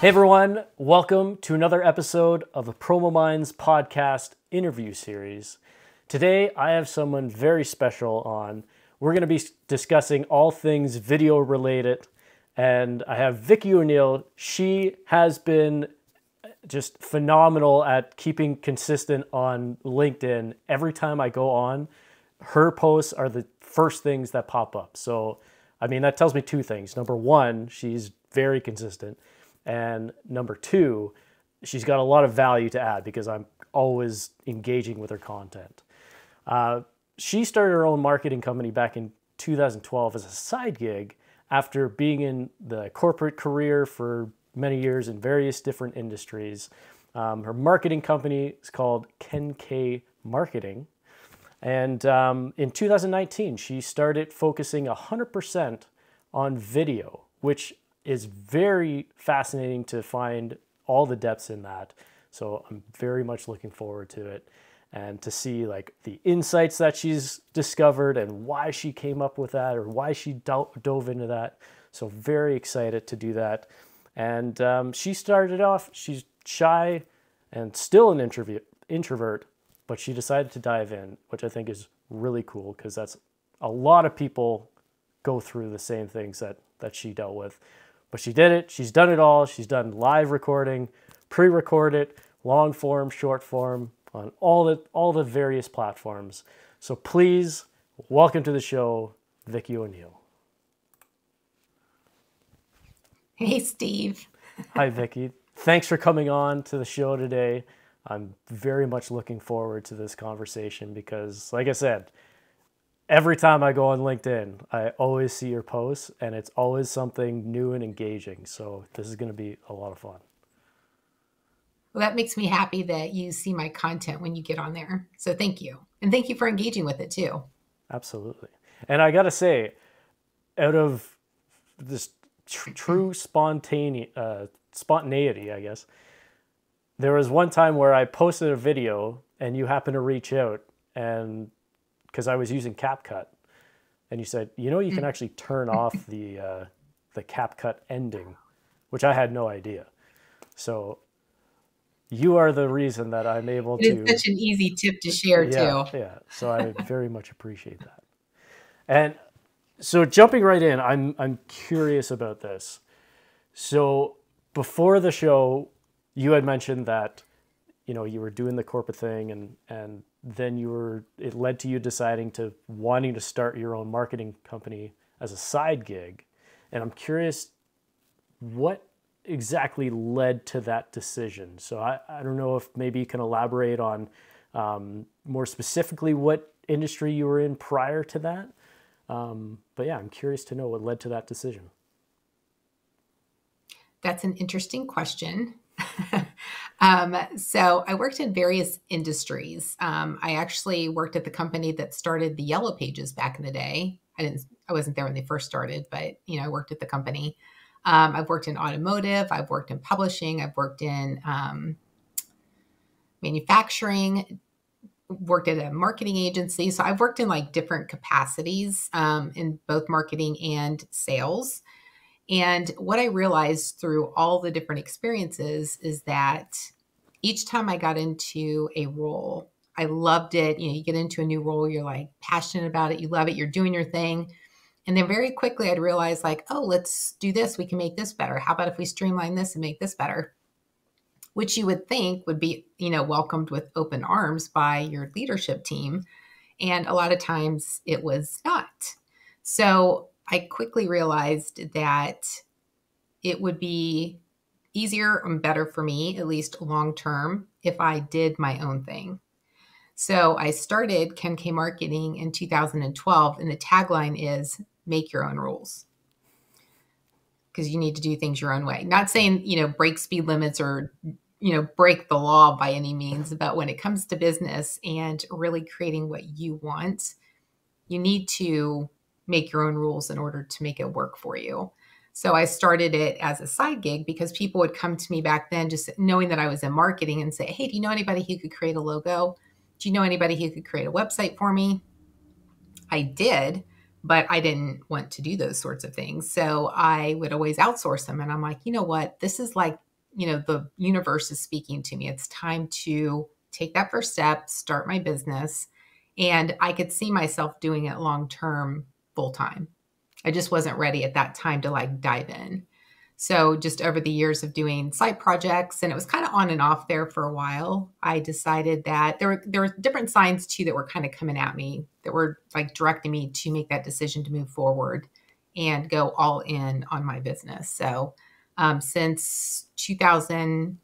Hey everyone, welcome to another episode of the PromoMinds podcast interview series. Today I have someone very special on. We're going to be discussing all things video related, and I have Vicki O'Neill. She has been uh, just phenomenal at keeping consistent on LinkedIn. Every time I go on, her posts are the first things that pop up. So, I mean, that tells me two things. Number one, she's very consistent. And number two, she's got a lot of value to add because I'm always engaging with her content. Uh, she started her own marketing company back in 2012 as a side gig after being in the corporate career for many years in various different industries. Um, her marketing company is called KenKay Marketing. And um, in 2019, she started focusing 100% on video, which is very fascinating to find all the depths in that. So I'm very much looking forward to it and to see like the insights that she's discovered and why she came up with that or why she dove into that. So very excited to do that. And um, she started off, she's shy and still an introvert, introvert, but she decided to dive in, which I think is really cool because that's a lot of people go through the same things that, that she dealt with. But she did it. She's done it all. She's done live recording, pre-recorded, long form, short form on all the all the various platforms. So please welcome to the show, Vicki O'Neill. Hey, Steve. Hi, Vicki. Thanks for coming on to the show today. I'm very much looking forward to this conversation because, like I said, every time I go on LinkedIn, I always see your posts and it's always something new and engaging. So this is going to be a lot of fun. Well, that makes me happy that you see my content when you get on there. So thank you. And thank you for engaging with it too. Absolutely. And I got to say, out of this tr- true spontaneity, uh, spontaneity, I guess, there was one time where I posted a video and you happened to reach out and because I was using CapCut, and you said, you know, you can mm. actually turn off the uh, the CapCut ending, which I had no idea. So you are the reason that I'm able it to. It's such an easy tip to share yeah, too. Yeah, so I very much appreciate that. And so jumping right in, I'm I'm curious about this. So before the show, you had mentioned that you know you were doing the corporate thing and and then you were it led to you deciding to wanting to start your own marketing company as a side gig. And i'm curious what exactly led to that decision? So i, I don't know if maybe you can elaborate on um, more specifically what industry you were in prior to that. Um, but yeah i'm curious to know what led to that decision. That's an interesting question um, so I worked in various industries. Um, I actually worked at the company that started the Yellow Pages back in the day. I didn't, I wasn't there when they first started, but you know, I worked at the company. Um, I've worked in automotive. I've worked in publishing. I've worked in um, manufacturing. Worked at a marketing agency. So I've worked in like different capacities um, in both marketing and sales. And what I realized through all the different experiences is that each time I got into a role, I loved it. You know, you get into a new role, you're like passionate about it, you love it, you're doing your thing. And then very quickly I'd realize, like, oh, let's do this. We can make this better. How about if we streamline this and make this better? Which you would think would be, you know, welcomed with open arms by your leadership team. And a lot of times it was not. So I quickly realized that it would be easier and better for me, at least long term, if I did my own thing. So I started KenKay Marketing in 2012, and the tagline is make your own rules because you need to do things your own way. Not saying, you know, break speed limits or, you know, break the law by any means, but when it comes to business and really creating what you want, you need to make your own rules in order to make it work for you. So I started it as a side gig because people would come to me back then just knowing that I was in marketing and say, Hey, do you know anybody who could create a logo? Do you know anybody who could create a website for me? I did, but I didn't want to do those sorts of things. So I would always outsource them. And I'm like, you know what? This is like you know, the universe is speaking to me. It's time to take that first step, start my business. And I could see myself doing it long term, full time. I just wasn't ready at that time to like dive in. So, just over the years of doing side projects, and it was kind of on and off there for a while, I decided that there were there were different signs too that were kind of coming at me that were like directing me to make that decision to move forward and go all in on my business. So, um, since 2000,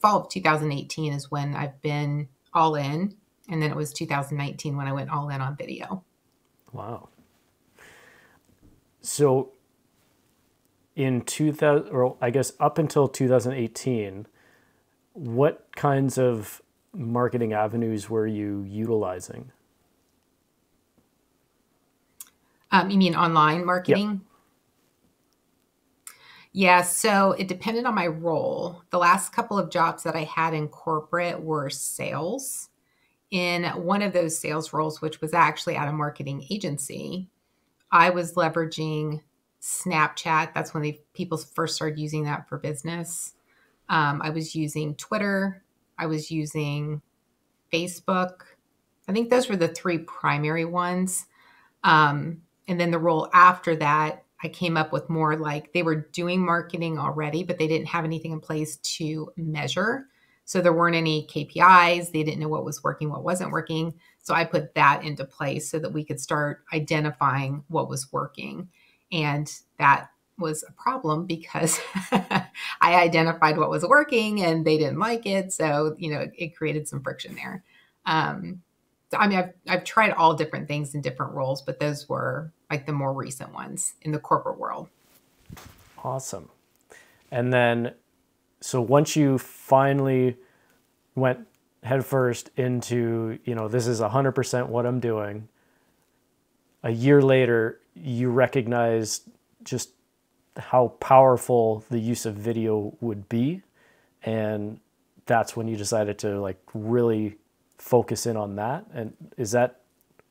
fall of 2018 is when I've been all in, and then it was 2019 when I went all in on video. Wow. So in 2000 or I guess up until 2018 what kinds of marketing avenues were you utilizing um, you mean online marketing yep. Yeah, so it depended on my role. The last couple of jobs that I had in corporate were sales. In one of those sales roles, which was actually at a marketing agency, I was leveraging Snapchat. That's when they, people first started using that for business. Um, I was using Twitter. I was using Facebook. I think those were the three primary ones. Um, and then the role after that, I came up with more like they were doing marketing already, but they didn't have anything in place to measure. So there weren't any KPIs. They didn't know what was working, what wasn't working. So I put that into place so that we could start identifying what was working. And that was a problem because I identified what was working and they didn't like it. So, you know, it, it created some friction there. Um, I mean, I've, I've tried all different things in different roles, but those were like the more recent ones in the corporate world. Awesome. And then, so once you finally went headfirst into, you know, this is 100% what I'm doing, a year later, you recognize just how powerful the use of video would be. And that's when you decided to like really focus in on that. And is that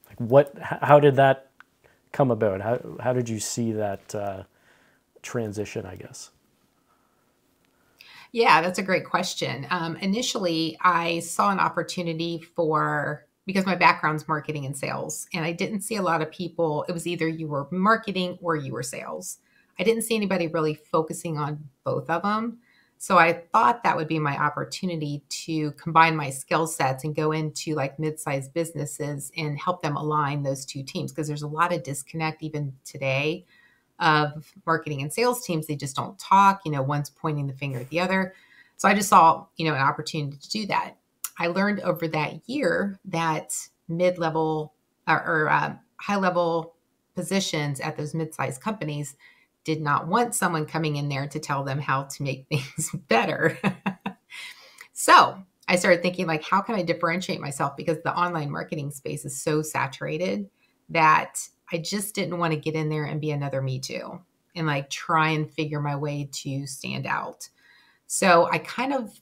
like what, how did that come about? How, how did you see that uh, transition, I guess? Yeah, that's a great question. Um, initially, I saw an opportunity for because my background's marketing and sales, and I didn't see a lot of people. It was either you were marketing or you were sales. I didn't see anybody really focusing on both of them. So I thought that would be my opportunity to combine my skill sets and go into like mid-sized businesses and help them align those two teams because there's a lot of disconnect even today of marketing and sales teams. They just don't talk, you know, one's pointing the finger at the other. So I just saw, you know, an opportunity to do that. I learned over that year that mid-level or, or uh, high-level positions at those mid-sized companies did not want someone coming in there to tell them how to make things better. so I started thinking, like, how can I differentiate myself? Because the online marketing space is so saturated that I just didn't want to get in there and be another Me Too and like try and figure my way to stand out. So I kind of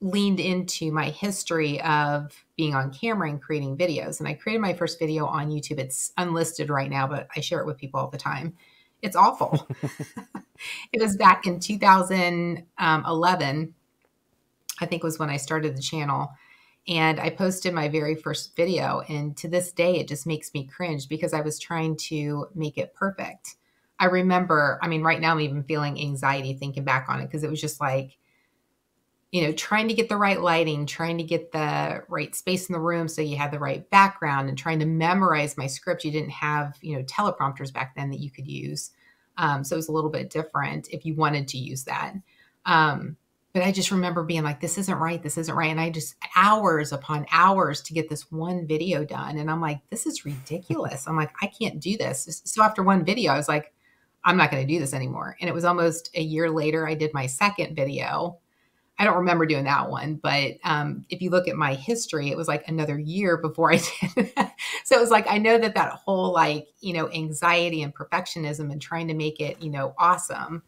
leaned into my history of being on camera and creating videos. And I created my first video on YouTube. It's unlisted right now, but I share it with people all the time. It's awful. it was back in 2011, um, I think was when I started the channel. And I posted my very first video. And to this day, it just makes me cringe because I was trying to make it perfect. I remember, I mean, right now I'm even feeling anxiety thinking back on it because it was just like, you know, trying to get the right lighting, trying to get the right space in the room so you had the right background, and trying to memorize my script. You didn't have, you know, teleprompters back then that you could use. Um, so it was a little bit different if you wanted to use that. Um, but I just remember being like, this isn't right. This isn't right. And I just hours upon hours to get this one video done. And I'm like, this is ridiculous. I'm like, I can't do this. So after one video, I was like, I'm not going to do this anymore. And it was almost a year later, I did my second video I don't remember doing that one, but um, if you look at my history, it was like another year before I did. so it was like I know that that whole like you know anxiety and perfectionism and trying to make it you know awesome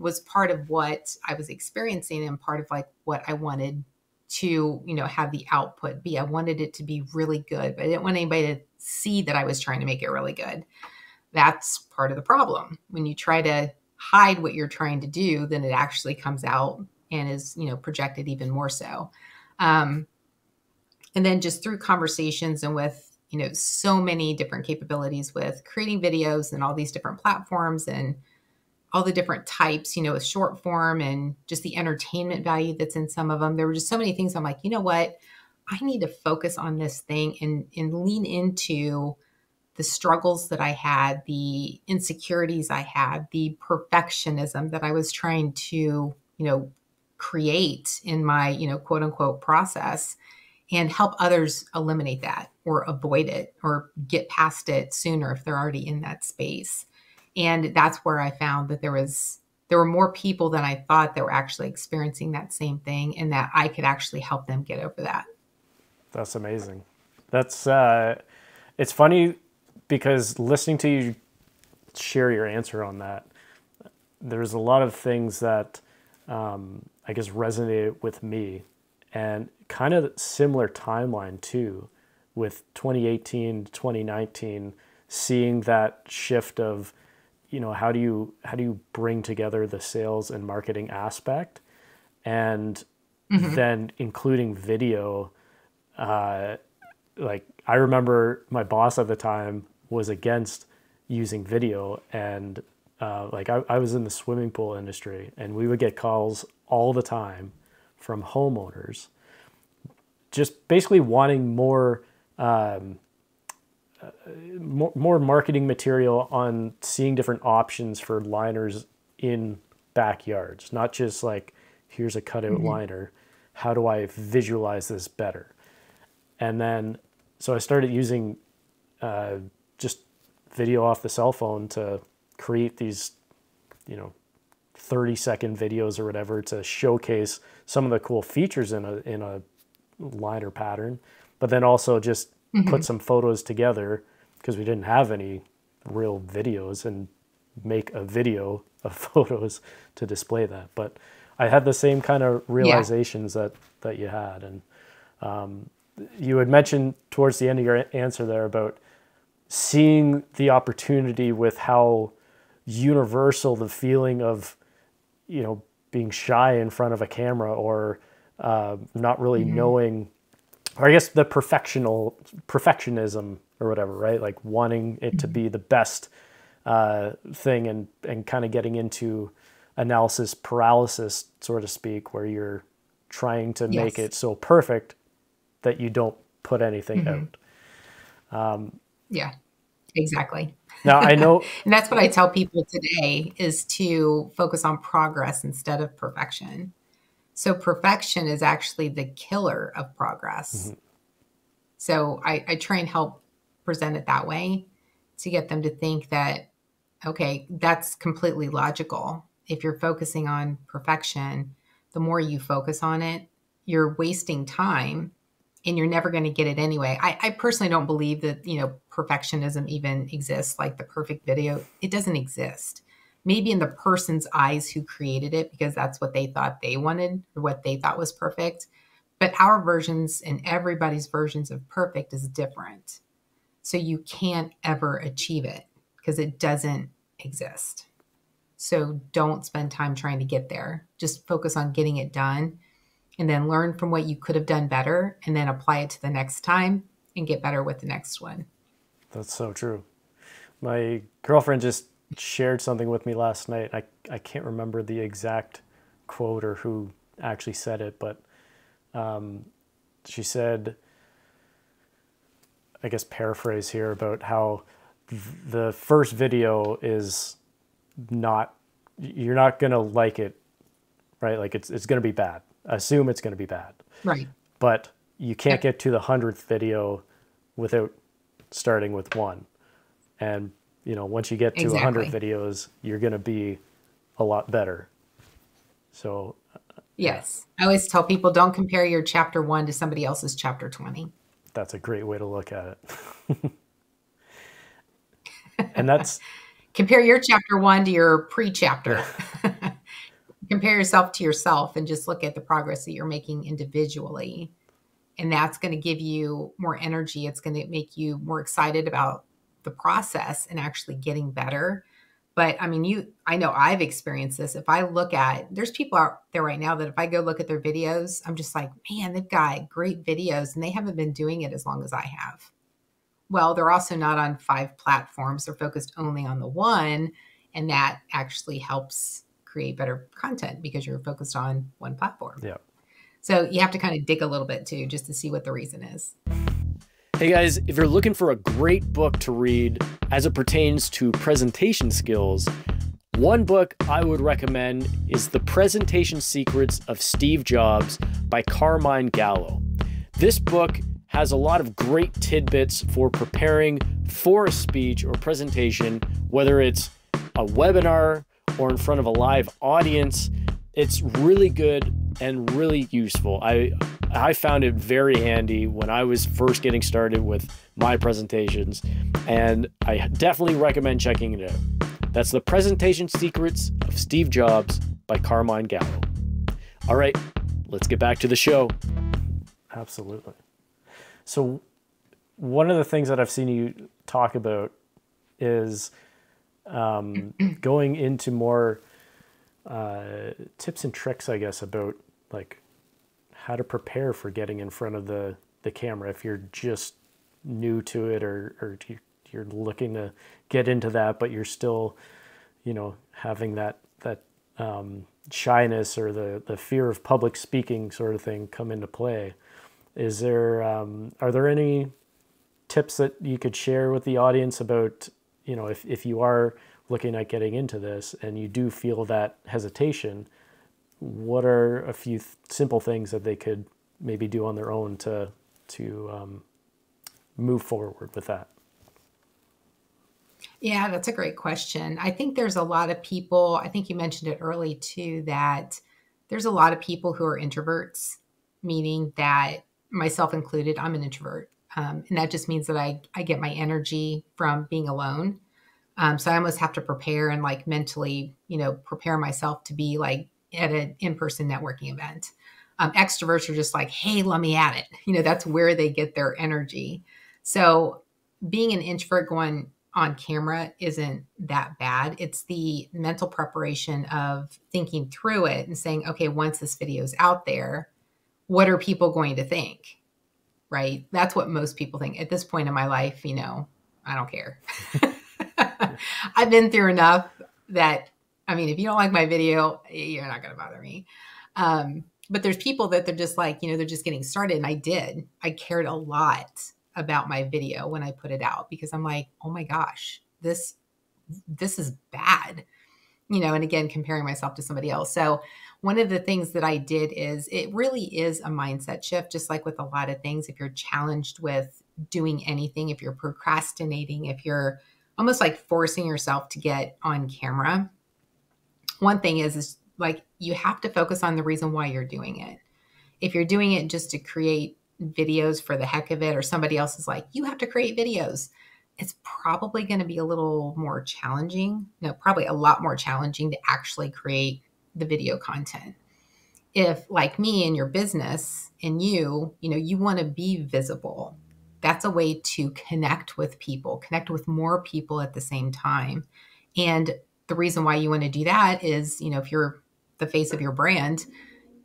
was part of what I was experiencing and part of like what I wanted to you know have the output be. I wanted it to be really good, but I didn't want anybody to see that I was trying to make it really good. That's part of the problem when you try to hide what you're trying to do, then it actually comes out and is you know projected even more so um, and then just through conversations and with you know so many different capabilities with creating videos and all these different platforms and all the different types you know with short form and just the entertainment value that's in some of them there were just so many things i'm like you know what i need to focus on this thing and and lean into the struggles that i had the insecurities i had the perfectionism that i was trying to you know create in my you know quote unquote process and help others eliminate that or avoid it or get past it sooner if they're already in that space. And that's where I found that there was there were more people than I thought that were actually experiencing that same thing and that I could actually help them get over that. That's amazing. That's uh it's funny because listening to you share your answer on that, there's a lot of things that um, I guess resonated with me and kind of similar timeline too with 2018 to 2019 seeing that shift of you know how do you how do you bring together the sales and marketing aspect and mm-hmm. then including video uh, like i remember my boss at the time was against using video and uh, like I, I was in the swimming pool industry and we would get calls all the time from homeowners just basically wanting more um, more, more marketing material on seeing different options for liners in backyards, not just like here's a cutout mm-hmm. liner. How do I visualize this better? And then, so I started using uh, just video off the cell phone to create these, you know, 30 second videos or whatever to showcase some of the cool features in a in a liner pattern, but then also just mm-hmm. put some photos together because we didn't have any real videos and make a video of photos to display that. But I had the same kind of realizations yeah. that that you had, and um, you had mentioned towards the end of your answer there about seeing the opportunity with how universal the feeling of you know being shy in front of a camera or uh, not really mm-hmm. knowing, or I guess the perfectional perfectionism or whatever, right? Like wanting it mm-hmm. to be the best uh, thing and and kind of getting into analysis paralysis, so to speak, where you're trying to yes. make it so perfect that you don't put anything mm-hmm. out. Um, yeah, exactly. Now I know, and that's what I tell people today is to focus on progress instead of perfection. So perfection is actually the killer of progress. Mm-hmm. So I, I try and help present it that way to get them to think that, okay, that's completely logical. If you're focusing on perfection, the more you focus on it, you're wasting time and you're never going to get it anyway. I, I, personally don't believe that, you know, perfectionism even exists, like the perfect video. It doesn't exist maybe in the person's eyes who created it because that's what they thought they wanted or what they thought was perfect. But our versions and everybody's versions of perfect is different. So you can't ever achieve it because it doesn't exist. So don't spend time trying to get there. Just focus on getting it done and then learn from what you could have done better and then apply it to the next time and get better with the next one. That's so true. My girlfriend just shared something with me last night. I, I can't remember the exact quote or who actually said it, but um, she said, I guess paraphrase here about how the first video is not you're not gonna like it, right? Like it's it's gonna be bad. Assume it's gonna be bad. Right. But you can't get to the hundredth video without starting with one. And you know, once you get to exactly. 100 videos, you're going to be a lot better. So, uh, yes, I always tell people don't compare your chapter one to somebody else's chapter 20. That's a great way to look at it. and that's compare your chapter one to your pre chapter. compare yourself to yourself and just look at the progress that you're making individually. And that's going to give you more energy. It's going to make you more excited about the process and actually getting better. But I mean, you, I know I've experienced this. If I look at, there's people out there right now that if I go look at their videos, I'm just like, man, they've got great videos and they haven't been doing it as long as I have. Well, they're also not on five platforms. They're focused only on the one. And that actually helps create better content because you're focused on one platform. Yeah. So you have to kind of dig a little bit too, just to see what the reason is. Hey guys, if you're looking for a great book to read as it pertains to presentation skills, one book I would recommend is The Presentation Secrets of Steve Jobs by Carmine Gallo. This book has a lot of great tidbits for preparing for a speech or presentation, whether it's a webinar or in front of a live audience. It's really good and really useful. I I found it very handy when I was first getting started with my presentations, and I definitely recommend checking it out. That's The Presentation Secrets of Steve Jobs by Carmine Gallo. All right, let's get back to the show. Absolutely. So, one of the things that I've seen you talk about is um, going into more uh, tips and tricks, I guess, about like how to prepare for getting in front of the the camera if you're just new to it or or you're looking to get into that but you're still you know having that that um, shyness or the the fear of public speaking sort of thing come into play. Is there um, are there any tips that you could share with the audience about you know if, if you are looking at getting into this and you do feel that hesitation what are a few th- simple things that they could maybe do on their own to to um, move forward with that? Yeah, that's a great question. I think there's a lot of people, I think you mentioned it early too, that there's a lot of people who are introverts, meaning that myself included, I'm an introvert. Um, and that just means that I, I get my energy from being alone. Um, so I almost have to prepare and like mentally, you know, prepare myself to be like at an in-person networking event. Um, extroverts are just like, hey, let me at it. You know, that's where they get their energy. So being an introvert going on camera isn't that bad. It's the mental preparation of thinking through it and saying, okay, once this video is out there, what are people going to think? Right? That's what most people think. At this point in my life, you know, I don't care. I've been through enough that I mean, if you don't like my video, you're not going to bother me. Um, but there's people that they're just like, you know, they're just getting started. And I did. I cared a lot about my video when I put it out because I'm like, oh my gosh, this this is bad. You know, and again, comparing myself to somebody else. So one of the things that I did is it really is a mindset shift, just like with a lot of things. If you're challenged with doing anything, if you're procrastinating, if you're almost like forcing yourself to get on camera, one thing is is like you have to focus on the reason why you're doing it. If you're doing it just to create videos for the heck of it, or somebody else is like, you have to create videos, it's probably going to be a little more challenging. No, probably a lot more challenging to actually create the video content. If, like me in your business and you, you know, you want to be visible, that's a way to connect with people, connect with more people at the same time. And the reason why you want to do that is, you know, if you're the face of your brand,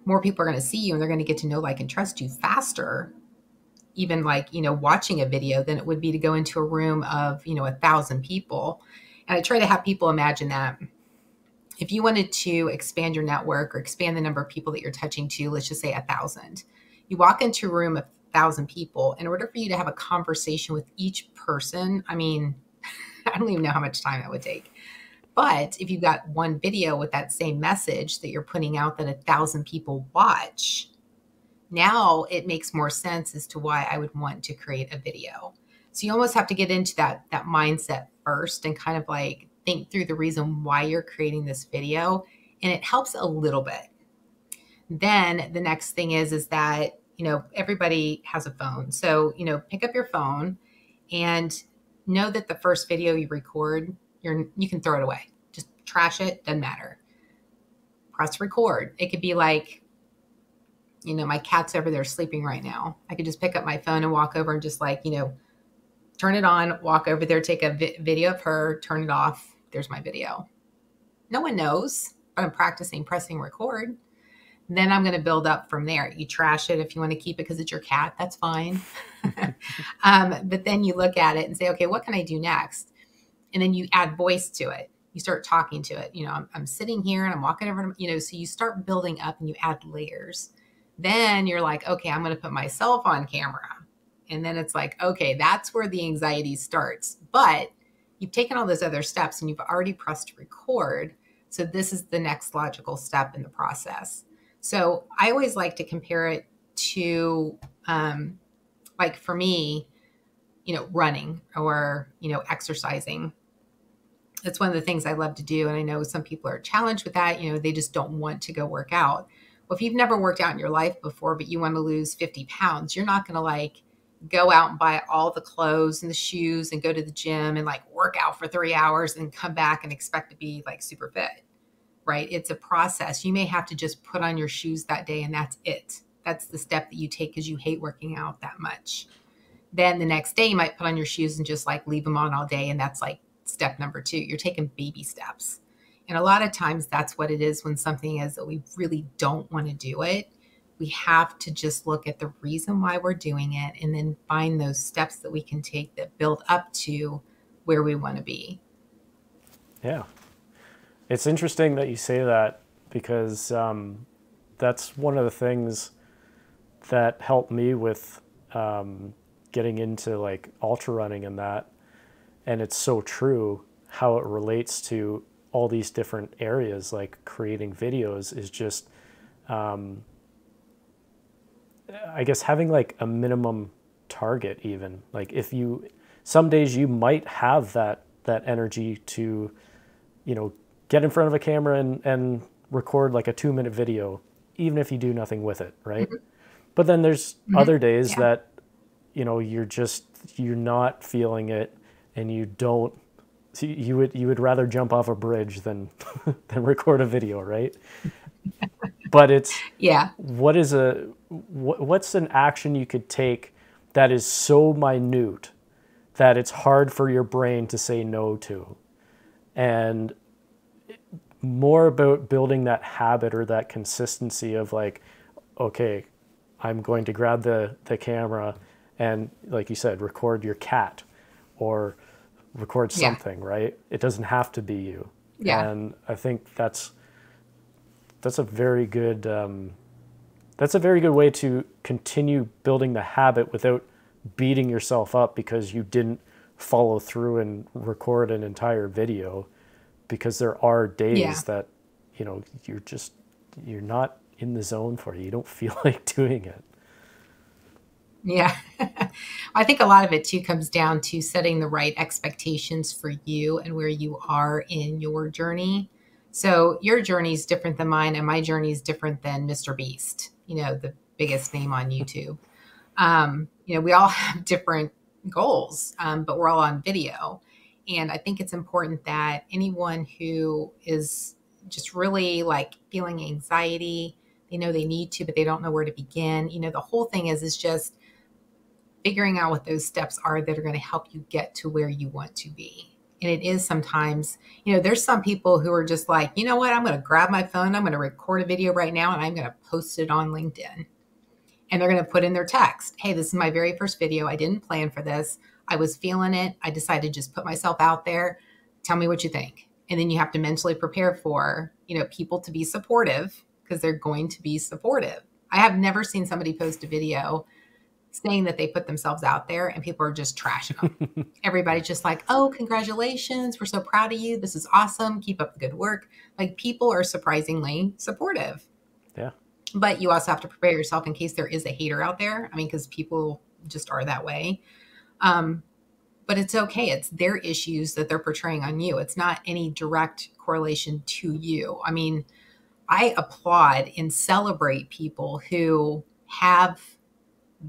more people are going to see you and they're going to get to know, like, and trust you faster. Even like, you know, watching a video than it would be to go into a room of, you know, a thousand people. And I try to have people imagine that if you wanted to expand your network or expand the number of people that you're touching to, let's just say a thousand, you walk into a room of a thousand people. In order for you to have a conversation with each person, I mean, I don't even know how much time that would take. But if you've got one video with that same message that you're putting out that a thousand people watch, now it makes more sense as to why I would want to create a video. So you almost have to get into that that mindset first and kind of like think through the reason why you're creating this video and it helps a little bit. Then the next thing is is that, you know, everybody has a phone. So, you know, pick up your phone and know that the first video you record you're you can throw it away. Just trash it, doesn't matter. Press record. It could be like, you know, my cat's over there sleeping right now. I could just pick up my phone and walk over and just like, you know, turn it on, walk over there, take a vi- video of her, turn it off. there's my video. No one knows, but I'm practicing pressing record. Then I'm going to build up from there. You trash it if you want to keep it because it's your cat, that's fine. um, but then you look at it and say, okay, what can I do next? And then you add voice to it. You start talking to it. You know, I'm, I'm sitting here and I'm walking over, you know, so you start building up and you add layers. Then you're like, okay, I'm going to put myself on camera. And then it's like, okay, that's where the anxiety starts. But you've taken all those other steps and you've already pressed record. So this is the next logical step in the process. So I always like to compare it to, um, like for me, you know, running or, you know, exercising. That's one of the things I love to do. And I know some people are challenged with that. You know, they just don't want to go work out. Well, if you've never worked out in your life before, but you want to lose 50 pounds, you're not going to like go out and buy all the clothes and the shoes and go to the gym and like work out for three hours and come back and expect to be like super fit right? It's a process. You may have to just put on your shoes that day and that's it. That's the step that you take because you hate working out that much. Then the next day, you might put on your shoes and just like leave them on all day. And that's like step number two. You're taking baby steps. And a lot of times that's what it is when something is that we really don't want to do it. We have to just look at the reason why we're doing it and then find those steps that we can take that build up to where we want to be. Yeah, it's interesting that you say that because um, that's one of the things that helped me with um, getting into like ultra running and that. And it's so true how it relates to all these different areas, like creating videos is just, um, I guess, having like a minimum target, even. Like if you, some days you might have that that energy to, you know, get in front of a camera and, and record like a two minute video, even if you do nothing with it, right? Mm-hmm. But then there's mm-hmm. other days yeah. that, you know, you're just, you're not feeling it and you don't, you would, you would rather jump off a bridge than, than record a video, right? but it's, yeah. What is a, what, what's an action you could take that is so minute that it's hard for your brain to say no to? And more about building that habit or that consistency of like, okay, I'm going to grab the, the camera and, like you said, record your cat or record something, yeah. right? It doesn't have to be you. Yeah. And I think that's that's a very good um, that's a very good way to continue building the habit without beating yourself up because you didn't follow through and record an entire video because there are days yeah. that you know you're just you're not in the zone for it. You don't feel like doing it. Yeah. I think a lot of it too comes down to setting the right expectations for you and where you are in your journey. So your journey is different than mine, and my journey is different than Mr. Beast, you know, the biggest name on YouTube. Um, you know, we all have different goals, um, but we're all on video. And I think it's important that anyone who is just really like feeling anxiety, they know they need to, but they don't know where to begin. You know, the whole thing is is just figuring out what those steps are that are going to help you get to where you want to be. And it is sometimes, you know, there's some people who are just like, you know what, I'm going to grab my phone, I'm going to record a video right now, and I'm going to post it on LinkedIn. And they're going to put in their text, hey, this is my very first video. I didn't plan for this. I was feeling it. I decided to just put myself out there. Tell me what you think. And then you have to mentally prepare for, you know, people to be supportive because they're going to be supportive. I have never seen somebody post a video saying that they put themselves out there and people are just trashing them. Everybody's just like, oh, congratulations. We're so proud of you. This is awesome. Keep up the good work. Like people are surprisingly supportive. Yeah. But you also have to prepare yourself in case there is a hater out there. I mean, because people just are that way. Um, but it's okay. It's their issues that they're portraying on you. It's not any direct correlation to you. I mean, I applaud and celebrate people who have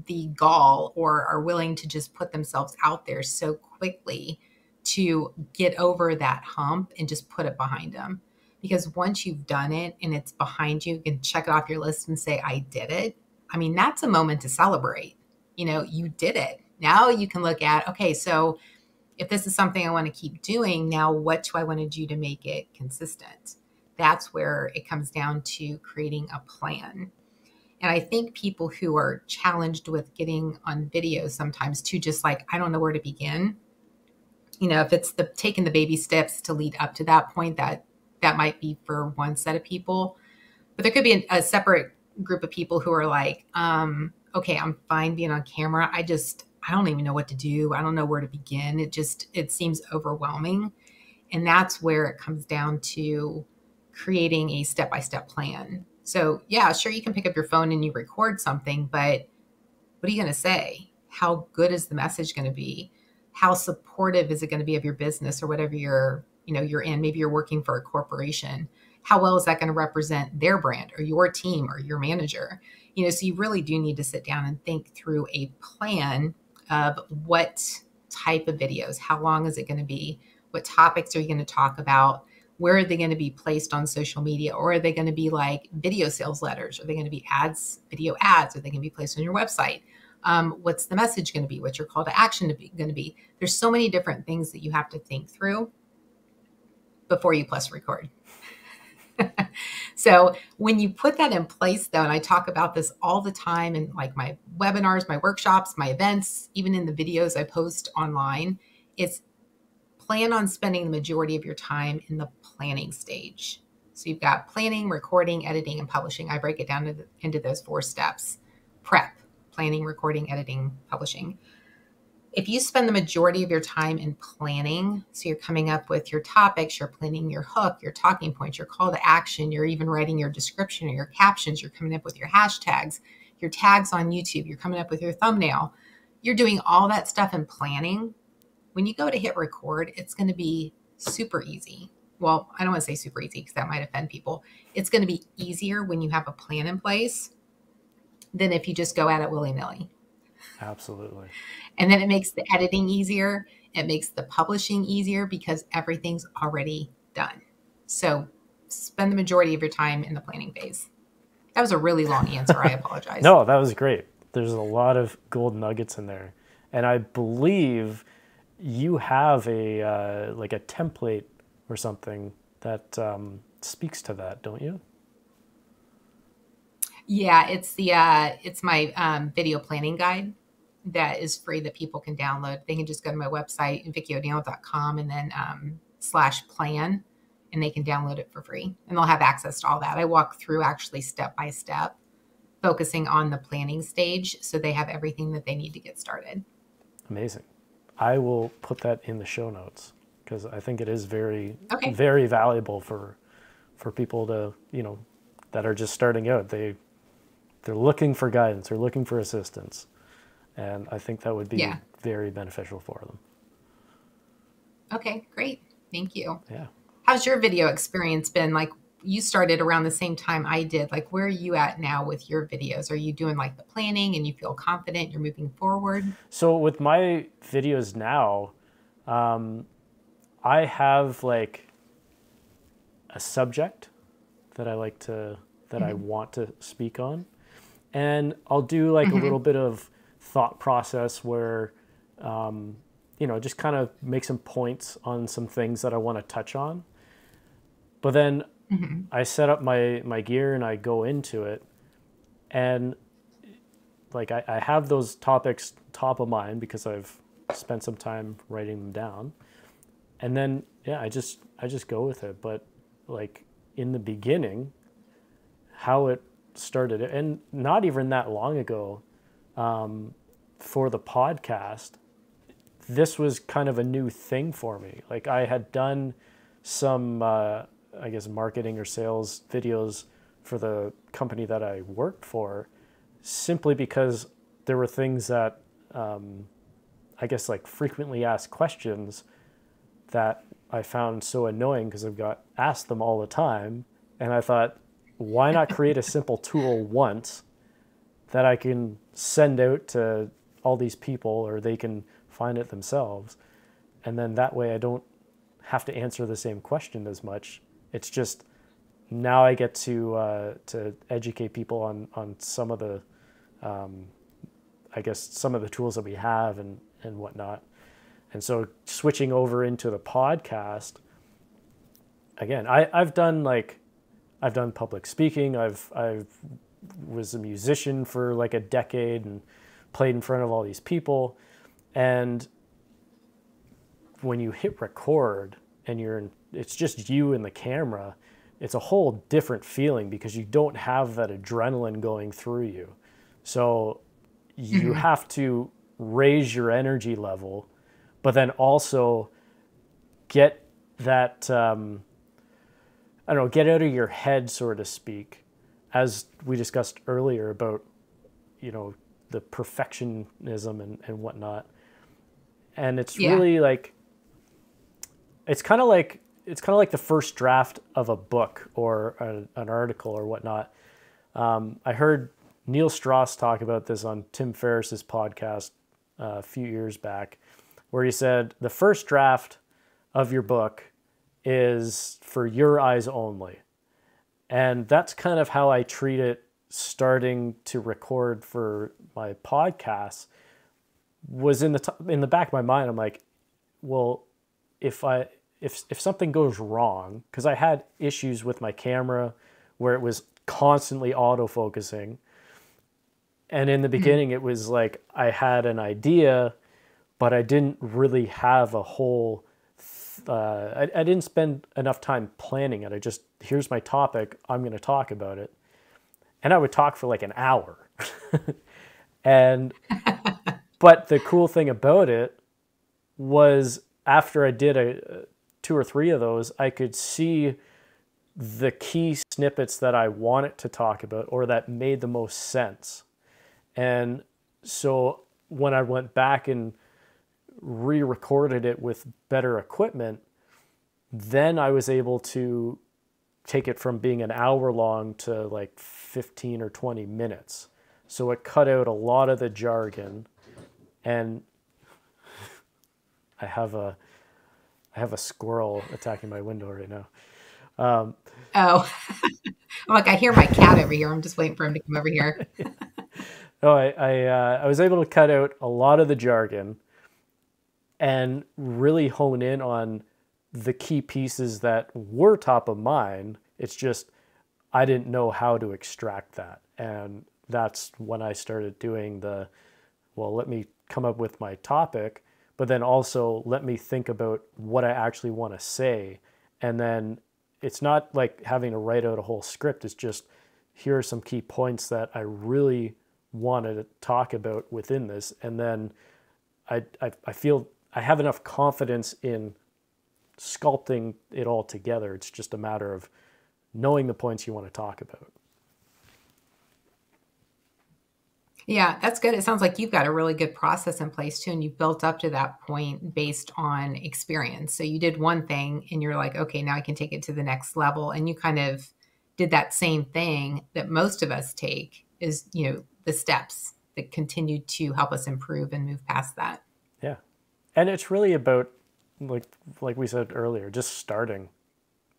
the gall or are willing to just put themselves out there so quickly to get over that hump and just put it behind them. Because once you've done it and it's behind you, you can check it off your list and say, I did it. I mean, that's a moment to celebrate. You know, you did it now you can look at, okay, so if this is something I want to keep doing, now what do I want to do to make it consistent? That's where it comes down to creating a plan. And I think people who are challenged with getting on video sometimes too, just like, I don't know where to begin. You know, if it's the taking the baby steps to lead up to that point, that that might be for one set of people. But there could be a, a separate group of people who are like, um, okay, I'm fine being on camera. I just I don't even know what to do. I don't know where to begin. It just it seems overwhelming. And that's where it comes down to creating a step-by-step plan. So, yeah, sure you can pick up your phone and you record something, but what are you going to say? How good is the message going to be? How supportive is it going to be of your business or whatever you're, you know, you're in? Maybe you're working for a corporation. How well is that going to represent their brand or your team or your manager? You know, so you really do need to sit down and think through a plan of what type of videos, how long is it going to be, what topics are you going to talk about, where are they going to be placed on social media, or are they going to be like video sales letters? Are they going to be ads, video ads? Are they going to be placed on your website? Um, what's the message going to be? What's your call to action to be, going to be? There's so many different things that you have to think through before you plus record. so when you put that in place though and i talk about this all the time in like my webinars my workshops my events even in the videos i post online it's plan on spending the majority of your time in the planning stage. So you've got planning recording editing and publishing. I break it down into, into those four steps. Prep planning recording editing publishing. If you spend the majority of your time in planning, so you're coming up with your topics, you're planning your hook, your talking points, your call to action, you're even writing your description or your captions, you're coming up with your hashtags, your tags on YouTube, you're coming up with your thumbnail, you're doing all that stuff in planning. When you go to hit record, it's going to be super easy. Well, I don't want to say super easy because that might offend people. It's going to be easier when you have a plan in place than if you just go at it willy nilly. Absolutely. And then it makes the editing easier. It makes the publishing easier because everything's already done. So spend the majority of your time in the planning phase. That was a really long answer. I apologize. no, that was great. There's a lot of gold nuggets in there. And I believe you have a uh, like a template or something that um, speaks to that, don't you? Yeah, it's the uh, it's my um, video planning guide that is free that people can download. They can just go to my website, vickioneill.com, and then um, slash plan, and they can download it for free. And they'll have access to all that. I walk through actually step by step, focusing on the planning stage so they have everything that they need to get started. Amazing. I will put that in the show notes because I think it is very, okay. very valuable for for people to, you know, that are just starting out. They they're looking for guidance, they're looking for assistance and I think that would be yeah. very beneficial for them. Okay, great. Thank you. Yeah. How's your video experience been? Like you started around the same time I did. Like where are you at now with your videos? Are you doing like the planning and you feel confident you're moving forward? So with my videos now, um, I have like a subject that I like to that mm-hmm. I want to speak on. And I'll do like mm-hmm. a little bit of thought process where, um, you know, just kind of make some points on some things that I want to touch on. But then mm-hmm. I set up my, my gear and I go into it. And like I, I have those topics top of mind because I've spent some time writing them down. And then, yeah, I just, I just go with it. But like in the beginning, how it started, and not even that long ago, um, for the podcast, this was kind of a new thing for me. Like I had done some, uh, I guess, marketing or sales videos for the company that I worked for, simply because there were things that, um, I guess, like frequently asked questions that I found so annoying because I've got asked them all the time, and I thought, why not create a simple tool once that I can send out to all these people or they can find it themselves. And then that way I don't have to answer the same question as much. It's just now I get to uh, to educate people on on some of the um, I guess some of the tools that we have and and whatnot. And so switching over into the podcast, again, I, I've done like I've done public speaking. I've I've was a musician for like a decade and played in front of all these people. And when you hit record and you're in, it's just you and the camera, it's a whole different feeling because you don't have that adrenaline going through you. So you mm-hmm. have to raise your energy level, but then also get that um, I don't know, get out of your head, so to speak, as we discussed earlier about you know the perfectionism and, and whatnot. And it's yeah. really like it's kind of like it's kind of like the first draft of a book or a, an article or whatnot. Um, I heard Neil Strauss talk about this on Tim Ferriss's podcast uh, a few years back, where he said the first draft of your book is for your eyes only. And that's kind of how I treat it starting to record for my podcast was in the in the back of my mind I'm like well if I if if something goes wrong because I had issues with my camera where it was constantly auto focusing and in the mm-hmm. beginning it was like I had an idea but I didn't really have a whole uh, I, I didn't spend enough time planning it. I just here's my topic. I'm going to talk about it. And I would talk for like an hour. And but the cool thing about it was after I did a, two or three of those, I could see the key snippets that I wanted to talk about or that made the most sense. And so when I went back and re recorded it with better equipment, then I was able to take it from being an hour long to like 15 or 20 minutes. So it cut out a lot of the jargon and I have a I have a squirrel attacking my window right now. Um, oh, I'm like I hear my cat over here. I'm just waiting for him to come over here. no, I I, uh, I was able to cut out a lot of the jargon and really hone in on the key pieces that were top of mind. It's just I didn't know how to extract that, and that's when I started doing the well. Let me come up with my topic but then also let me think about what I actually want to say. And then it's not like having to write out a whole script, it's just here are some key points that I really wanted to talk about within this. And then I, I, I feel I have enough confidence in sculpting it all together. It's just a matter of knowing the points you want to talk about. Yeah, that's good. It sounds like you've got a really good process in place too, and you've built up to that point based on experience. So you did one thing and you're like, okay, now I can take it to the next level. And you kind of did that same thing that most of us take is, you know, the steps that continue to help us improve and move past that. Yeah. And it's really about like like we said earlier, just starting.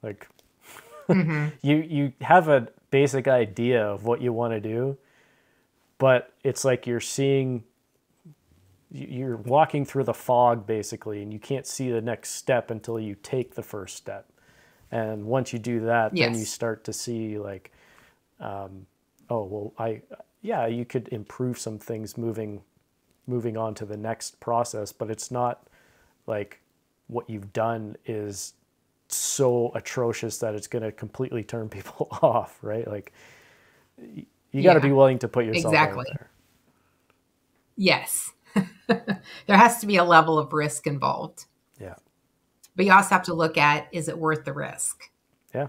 Like mm-hmm. you you have a basic idea of what you want to do but it's like you're seeing you're walking through the fog basically and you can't see the next step until you take the first step and once you do that yes. then you start to see like um, oh well i yeah you could improve some things moving moving on to the next process but it's not like what you've done is so atrocious that it's going to completely turn people off right like you got to be willing to put yourself exactly. there. Yes. there has to be a level of risk involved. Yeah. But you also have to look at is it worth the risk? Yeah.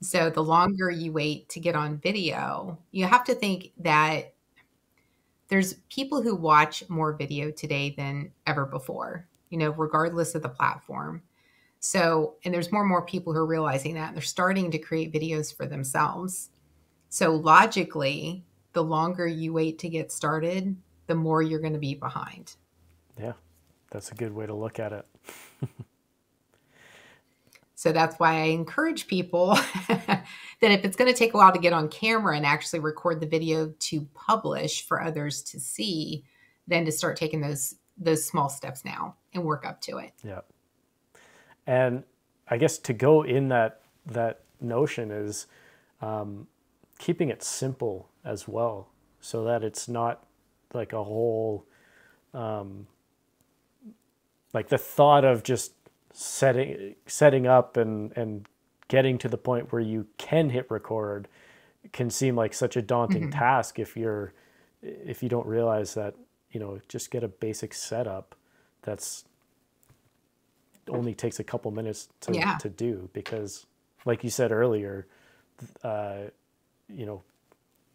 So the longer you wait to get on video, you have to think that there's people who watch more video today than ever before, you know, regardless of the platform. So, and there's more and more people who are realizing that and they're starting to create videos for themselves. So logically, the longer you wait to get started, the more you're going to be behind. Yeah, that's a good way to look at it. so that's why I encourage people that if it's going to take a while to get on camera and actually record the video to publish for others to see, then to start taking those those small steps now and work up to it. Yeah. And I guess to go in that that notion is um, keeping it simple as well, so that it's not like a whole um, like the thought of just setting setting up and and getting to the point where you can hit record can seem like such a daunting mm-hmm. task if you're if you don't realize that you know just get a basic setup that's only takes a couple minutes to, yeah. to do because like you said earlier uh, you know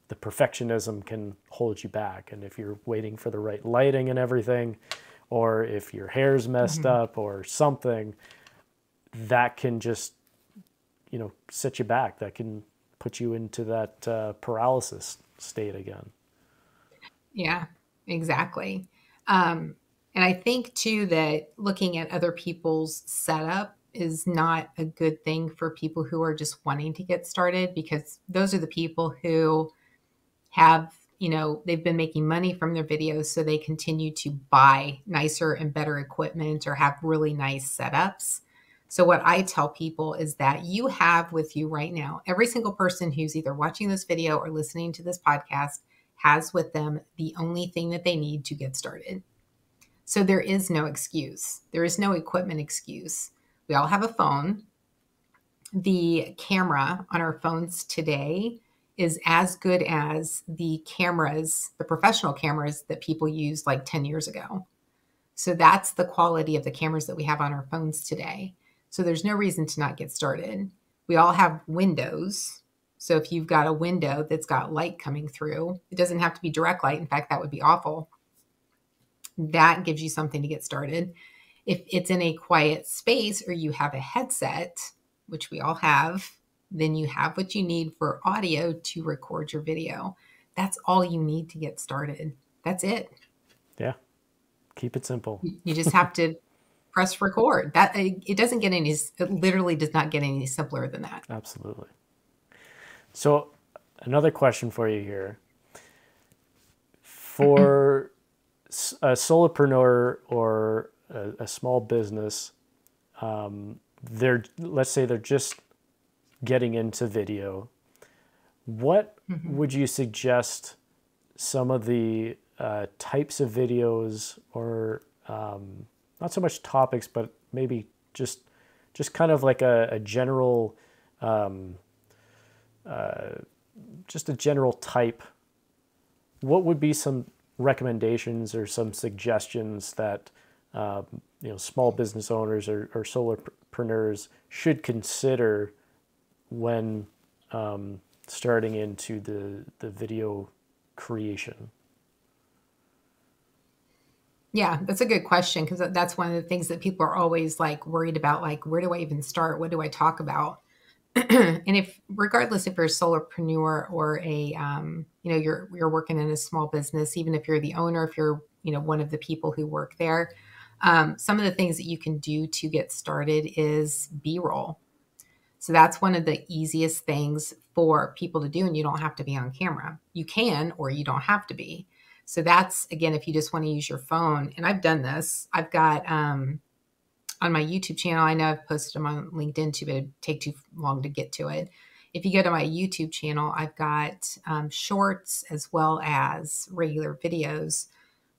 the perfectionism can hold you back. And if you're waiting for the right lighting and everything or if your hair's messed mm-hmm. up or something that can just you know set you back. That can put you into that uh, paralysis state again. Yeah exactly. Um, and i think too that looking at other people's setup is not a good thing for people who are just wanting to get started because those are the people who have you know they've been making money from their videos so they continue to buy nicer and better equipment or have really nice setups. So what i tell people is that you have with you right now every single person who's either watching this video or listening to this podcast has with them the only thing that they need to get started. So there is no excuse. There is no equipment excuse we all have a phone the camera on our phones today is as good as the cameras, the professional cameras that people used like 10 years ago. So that's the quality of the cameras that we have on our phones today. So there's no reason to not get started. We all have windows. So if you've got a window that's got light coming through, it doesn't have to be direct light. In fact, that would be awful. That gives you something to get started. If it's in a quiet space or you have a headset, which we all have, then you have what you need for audio to record your video. That's all you need to get started. That's it. Yeah. Keep it simple. You just have to press record. That uh, it doesn't get any it literally does not get any simpler than that. Absolutely. So, another question for you here. For a solopreneur or a, a small business, um, they're let's say they're just getting into video, what mm-hmm. would you suggest some of the uh, types of videos or um, not so much topics, but maybe just just kind of like a, a general um, uh, just a general type what would be some recommendations or some suggestions that um, you know small business owners or, or solopreneurs should consider when um, starting into the the video creation? Yeah, that's a good question because that's one of the things that people are always like worried about. Like, where do I even start? What do I talk about? and if, regardless if you're a solopreneur or a, um, you know, you're you're working in a small business, even if you're the owner, if you're, you know, one of the people who work there, um, some of the things that you can do to get started is B-roll. So that's one of the easiest things for people to do, and you don't have to be on camera. You can, or you don't have to be. So that's again, if you just want to use your phone, and I've done this. I've got um, on my YouTube channel. I know I've posted them on LinkedIn too, but it'd take too long to get to it. If you go to my YouTube channel, I've got um, shorts as well as regular videos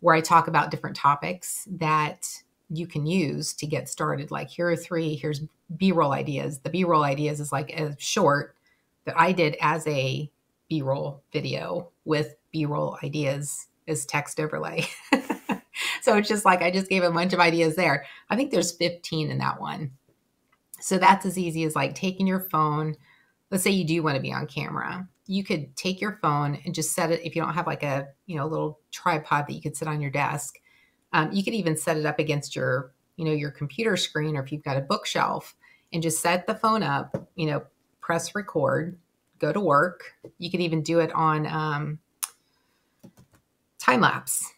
where I talk about different topics that you can use to get started. Like here are three, here's B-roll ideas. The B-roll ideas is like a short that I did as a B-roll video with B-roll ideas as text overlay. so it's just like I just gave a bunch of ideas there. I think there's 15 in that one. So that's as easy as like taking your phone. Let's say you do want to be on camera. You could take your phone and just set it if you don't have like a, you know, a little tripod that you could sit on your desk um, you could even set it up against your, you know, your computer screen, or if you've got a bookshelf, and just set the phone up. You know, press record, go to work. You could even do it on um, time lapse,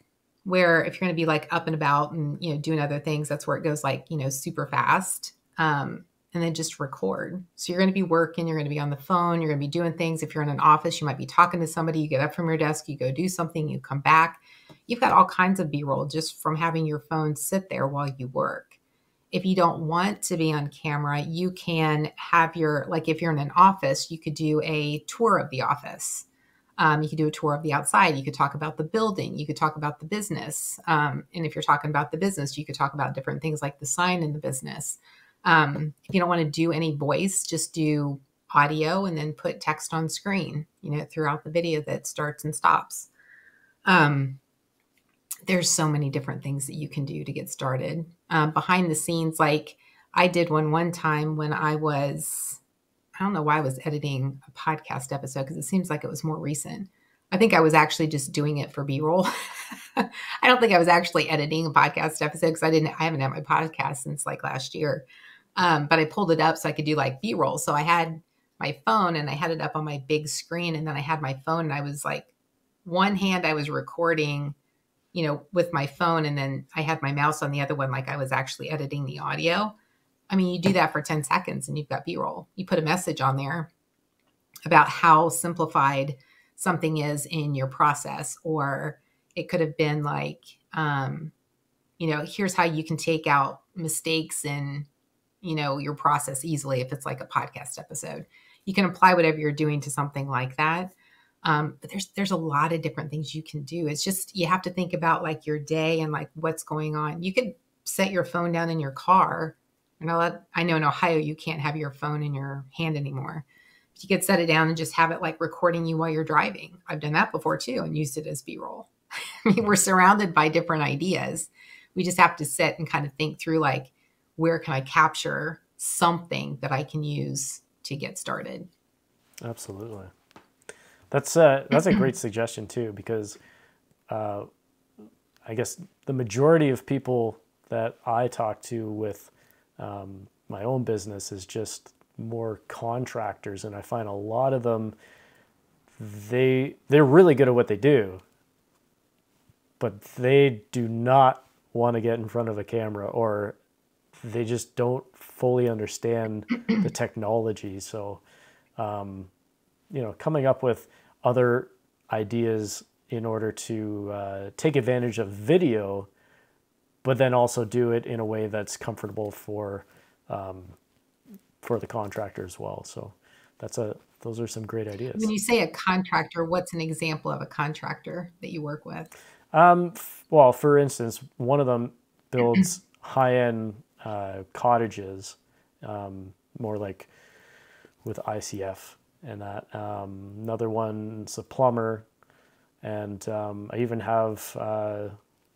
where if you're going to be like up and about and you know doing other things, that's where it goes like you know super fast. Um, and then just record. So you're going to be working, you're going to be on the phone, you're going to be doing things. If you're in an office, you might be talking to somebody, you get up from your desk, you go do something, you come back, you've got all kinds of b-roll just from having your phone sit there while you work. If you don't want to be on camera you can have your like if you're in an office you could do a tour of the office. Um, you could do a tour of the outside. You could talk about the building. You could talk about the business. Um, and if you're talking about the business you could talk about different things like the sign in the business um, if you don't want to do any voice just do audio and then put text on screen you know throughout the video that starts and stops. Um, there's so many different things that you can do to get started. Um, behind the scenes like i did one one time when i was i don't know why i was editing a podcast episode because it seems like it was more recent. I think i was actually just doing it for b-roll. I don't think i was actually editing a podcast episode because i didn't i haven't had my podcast since like last year um, but i pulled it up so i could do like b-roll so i had my phone and i had it up on my big screen and then i had my phone and i was like one hand i was recording you know, with my phone and then I had my mouse on the other one, like I was actually editing the audio. I mean, you do that for 10 seconds and you've got B roll. You put a message on there about how simplified something is in your process, or it could have been like, um, you know, here's how you can take out mistakes in, you know, your process easily if it's like a podcast episode. You can apply whatever you're doing to something like that. Um, but there's there's a lot of different things you can do. It's just you have to think about like your day and like what's going on. You could set your phone down in your car. And I let I know in Ohio you can't have your phone in your hand anymore. But you could set it down and just have it like recording you while you're driving. I've done that before too and used it as B-roll. I mean, we're surrounded by different ideas. We just have to sit and kind of think through like where can I capture something that I can use to get started. Absolutely. That's a, that's a great suggestion too, because uh, I guess the majority of people that I talk to with um, my own business is just more contractors, and I find a lot of them they they're really good at what they do, but they do not want to get in front of a camera or they just don't fully understand the technology. So, um, you know, coming up with other ideas in order to uh, take advantage of video, but then also do it in a way that's comfortable for um, for the contractor as well. So that's a those are some great ideas. When you say a contractor, what's an example of a contractor that you work with? Um, well, for instance, one of them builds high end uh, cottages, um, more like with ICF and that. Um, another one's a plumber, and um, I even have uh,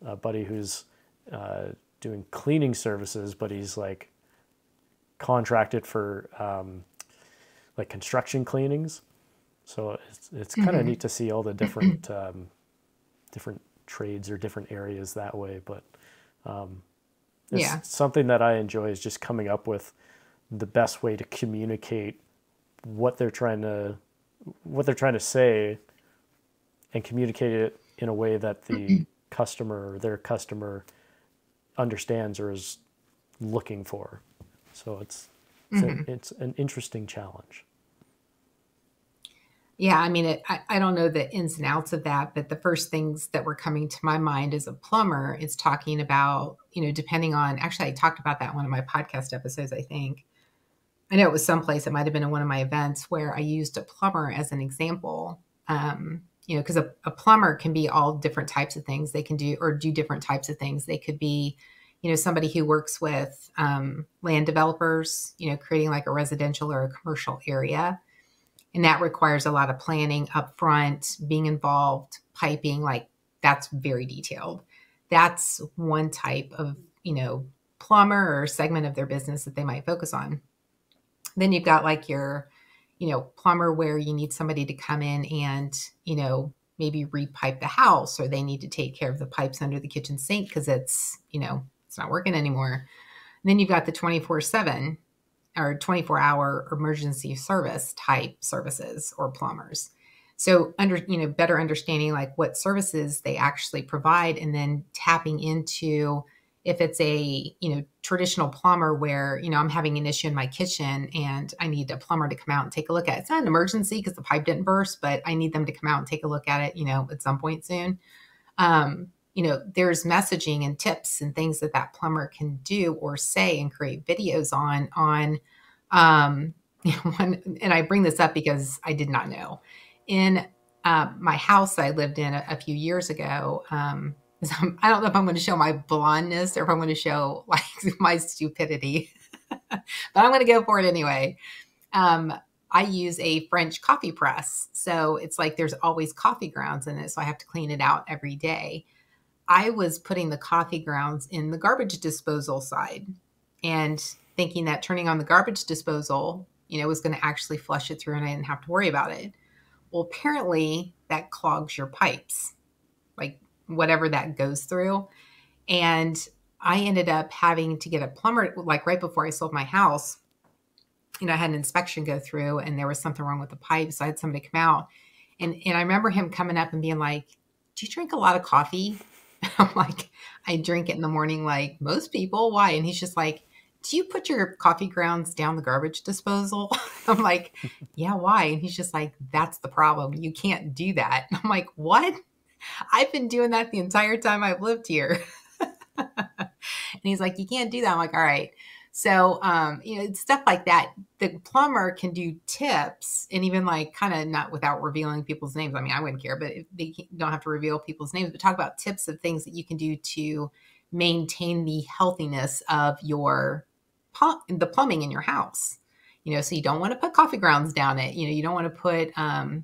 a buddy who's uh, doing cleaning services, but he's like contracted for um, like construction cleanings. So it's it's kind of mm-hmm. neat to see all the different um, different trades or different areas that way. But um, it's yeah. something that I enjoy is just coming up with the best way to communicate what they're trying to what they're trying to say and communicate it in a way that the customer or their customer understands or is looking for. So it's it's, mm-hmm. a, it's an interesting challenge. Yeah, I mean, it, I, I don't know the ins and outs of that, but the first things that were coming to my mind as a plumber is talking about, you know, depending on, actually, I talked about that one of my podcast episodes, I think, I know it was someplace, it might have been in one of my events where I used a plumber as an example. Um, you know, because a, a, plumber can be all different types of things they can do or do different types of things. They could be, you know, somebody who works with um, land developers, you know, creating like a residential or a commercial area. And that requires a lot of planning upfront, being involved, piping, like that's very detailed. That's one type of, you know, plumber or segment of their business that they might focus on. Then you've got like your, you know, plumber where you need somebody to come in and, you know, maybe repipe the house or they need to take care of the pipes under the kitchen sink because it's, you know, it's not working anymore. And then you've got the 24 7 or 24 hour emergency service type services or plumbers. So under, you know, better understanding like what services they actually provide and then tapping into if it's a you know traditional plumber where you know i'm having an issue in my kitchen and i need a plumber to come out and take a look at it it's not an emergency because the pipe didn't burst but i need them to come out and take a look at it you know at some point soon um, you know, there's messaging and tips and things that that plumber can do or say and create videos on on um, one, and I bring this up because I did not know. In uh, my house I lived in a, a few years ago, um, I don't know if I'm going to show my blondness or if I'm going to show like my stupidity, but I'm going to go for it anyway. Um, I use a French coffee press. So it's like there's always coffee grounds in it. So I have to clean it out every day. I was putting the coffee grounds in the garbage disposal side and thinking that turning on the garbage disposal, you know, was going to actually flush it through and I didn't have to worry about it. Well, apparently that clogs your pipes, like whatever that goes through. And I ended up having to get a plumber, like right before I sold my house. You know, I had an inspection go through and there was something wrong with the pipe. So I had somebody come out. And, and I remember him coming up and being like, Do you drink a lot of coffee? I'm like, I drink it in the morning like most people. Why? And he's just like, Do you put your coffee grounds down the garbage disposal? I'm like, Yeah, why? And he's just like, That's the problem. You can't do that. I'm like, What? I've been doing that the entire time I've lived here. and he's like, You can't do that. I'm like, All right. So, um, you know, stuff like that. The plumber can do tips and even like kind of not without revealing people's names. I mean, I wouldn't care, but they don't have to reveal people's names, but talk about tips of things that you can do to maintain the healthiness of your the plumbing in your house. You know, so you don't want to put coffee grounds down it. You know, you don't want to put, um,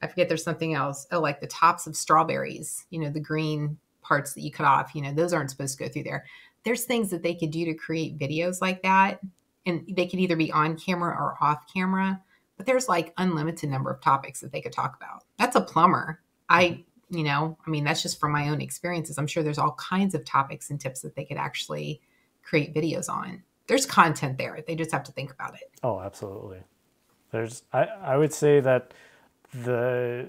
I forget there's something else. Oh, like the tops of strawberries, you know, the green parts that you cut off, you know, those aren't supposed to go through there there's things that they could do to create videos like that and they could either be on camera or off camera but there's like unlimited number of topics that they could talk about. That's a plumber. I mm-hmm. you know i mean that's just from my own experiences. I'm sure there's all kinds of topics and tips that they could actually create videos on. There's content there. They just have to think about it. Oh absolutely. There's i i would say that the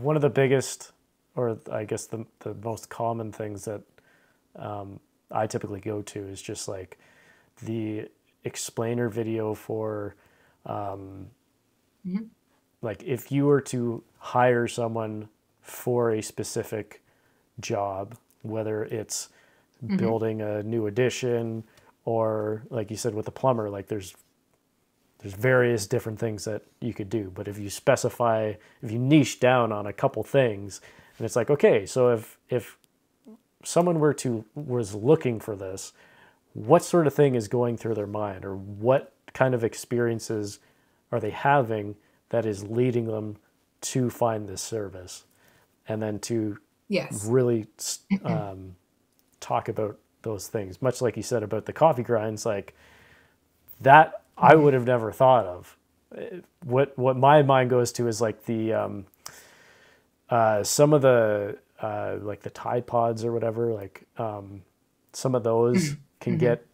one of the biggest or i guess the, the most common things that um, I typically go to is just like the explainer video for um, mm-hmm. like if you were to hire someone for a specific job, whether it's mm-hmm. building a new addition or like you said with the plumber, like there's there's various different things that you could do. But if you specify, if you niche down on a couple things, and it's like, okay, so if if someone were to was looking for this, what sort of thing is going through their mind, or what kind of experiences are they having that is leading them to find this service, and then to yes really um, talk about those things. Much like you said about the coffee grinds, like that I would have never thought of. What what my mind goes to is like the um, uh, some of the uh, like the Tide Pods or whatever, like um, some of those mm-hmm. can mm-hmm. get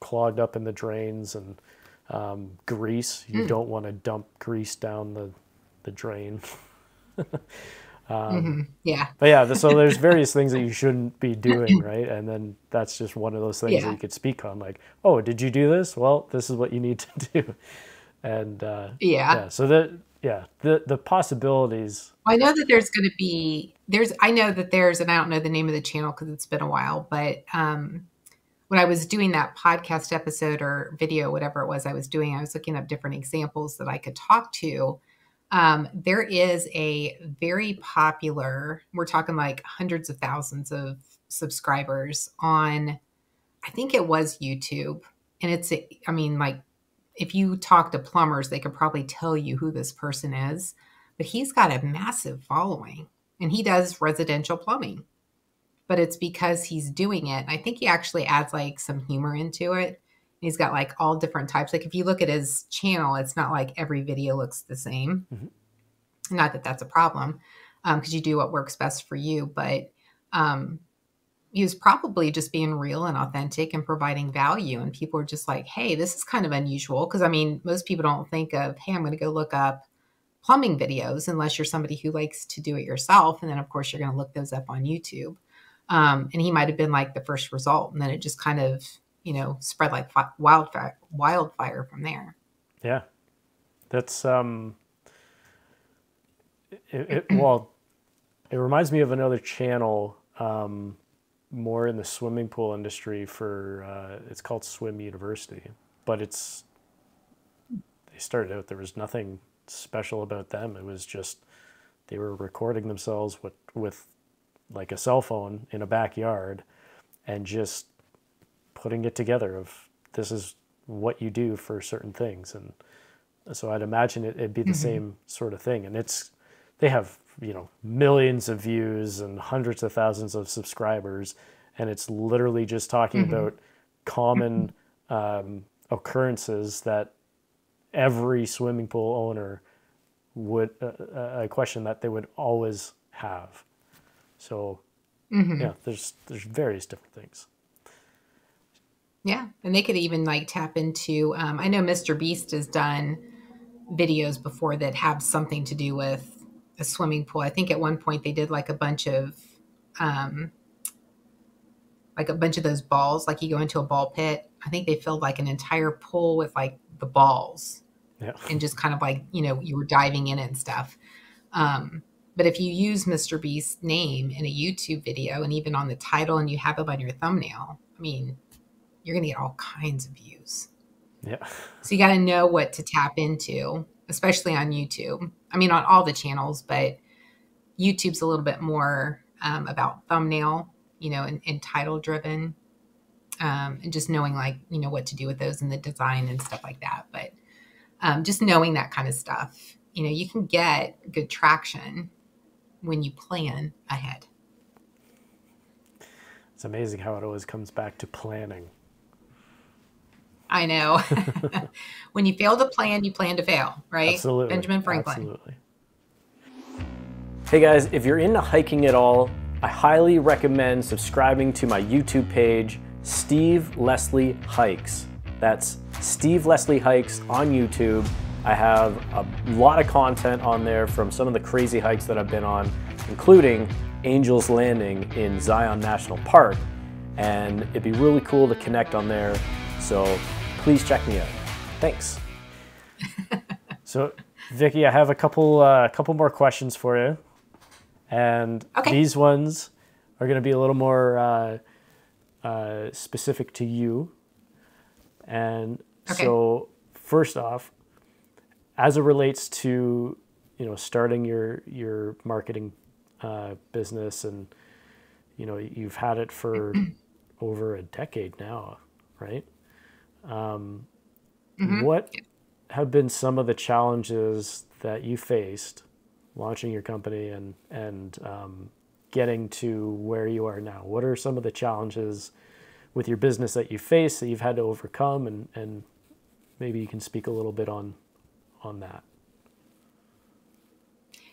clogged up in the drains and um, grease. You mm. don't want to dump grease down the the drain. um, mm-hmm. Yeah. But yeah, so there's various things that you shouldn't be doing, right? And then that's just one of those things yeah. that you could speak on, like, oh, did you do this? Well, this is what you need to do. And uh, yeah. yeah, so that yeah, the the possibilities. I know that there's going to be there's I know that there's and I don't know the name of the channel because it's been a while, but um, when I was doing that podcast episode or video, whatever it was I was doing, I was looking up different examples that I could talk to. Um, there is a very popular, we're talking like hundreds of thousands of subscribers on, I think it was YouTube. And it's, I mean, like if you talk to plumbers, they could probably tell you who this person is. But he's got a massive following and he does residential plumbing. But it's because he's doing it. I think he actually adds like some humor into it. He's got like all different types. Like if you look at his channel, it's not like every video looks the same. Mm-hmm. Not that that's a problem because um, you do what works best for you. But um, he was probably just being real and authentic and providing value. And people are just like, hey, this is kind of unusual. Because I mean, most people don't think of, hey, I'm going to go look up plumbing videos unless you're somebody who likes to do it yourself. And then, of course, you're going to look those up on YouTube. Um, and he might have been like the first result. And then it just kind of, you know, spread like fi- wildfire, wildfire from there. Yeah. That's, um, it, it, well, it reminds me of another channel um, more in the swimming pool industry for uh, it's called Swim University, but it's they started out there was nothing special about them. It was just they were recording themselves with with like a cell phone in a backyard and just putting it together of this is what you do for certain things and so I'd imagine it, would be the mm-hmm. same sort of thing and it's they have you know millions of views and hundreds of thousands of subscribers and it's literally just talking mm-hmm. about common um, occurrences that every swimming pool owner would uh, uh, a question that they would always have so mm-hmm. yeah there's there's various different things yeah and they could even like tap into um, i know mr beast has done videos before that have something to do with a swimming pool. I think at one point they did like a bunch of um like a bunch of those balls, like you go into a ball pit. I think they filled like an entire pool with like the balls. Yeah. And just kind of like, you know, you were diving in and stuff. Um, but if you use Mr. Beast's name in a YouTube video and even on the title and you have it on your thumbnail, I mean, you're going to get all kinds of views. Yeah. So you got to know what to tap into especially on YouTube. I mean, on all the channels, but YouTube's a little bit more um, about thumbnail, you know, and, and title driven, um, and just knowing like you know what to do with those and the design and stuff like that. But um, just knowing that kind of stuff, you know, you can get good traction when you plan ahead. It's amazing how it always comes back to planning. I know. when you fail to plan, you plan to fail, right? Absolutely. Benjamin Franklin. Absolutely. Hey guys, if you're into hiking at all, I highly recommend subscribing to my YouTube page, Steve Leslie Hikes. That's Steve Leslie Hikes on YouTube. I have a lot of content on there from some of the crazy hikes that I've been on, including Angel's Landing in Zion National Park. And it'd be really cool to connect on there. So please check me out. Thanks. so, Vicki, I have a couple uh, couple more questions for you, and okay. these ones are going to be a little more uh, uh, specific to you. And okay. so, first off, as it relates to you know starting your your marketing uh, business, and you know you've had it for over a decade now, right? Um, mm-hmm. What have been some of the challenges that you faced launching your company and and um, getting to where you are now? What are some of the challenges with your business that you face that you've had to overcome, and and maybe you can speak a little bit on on that.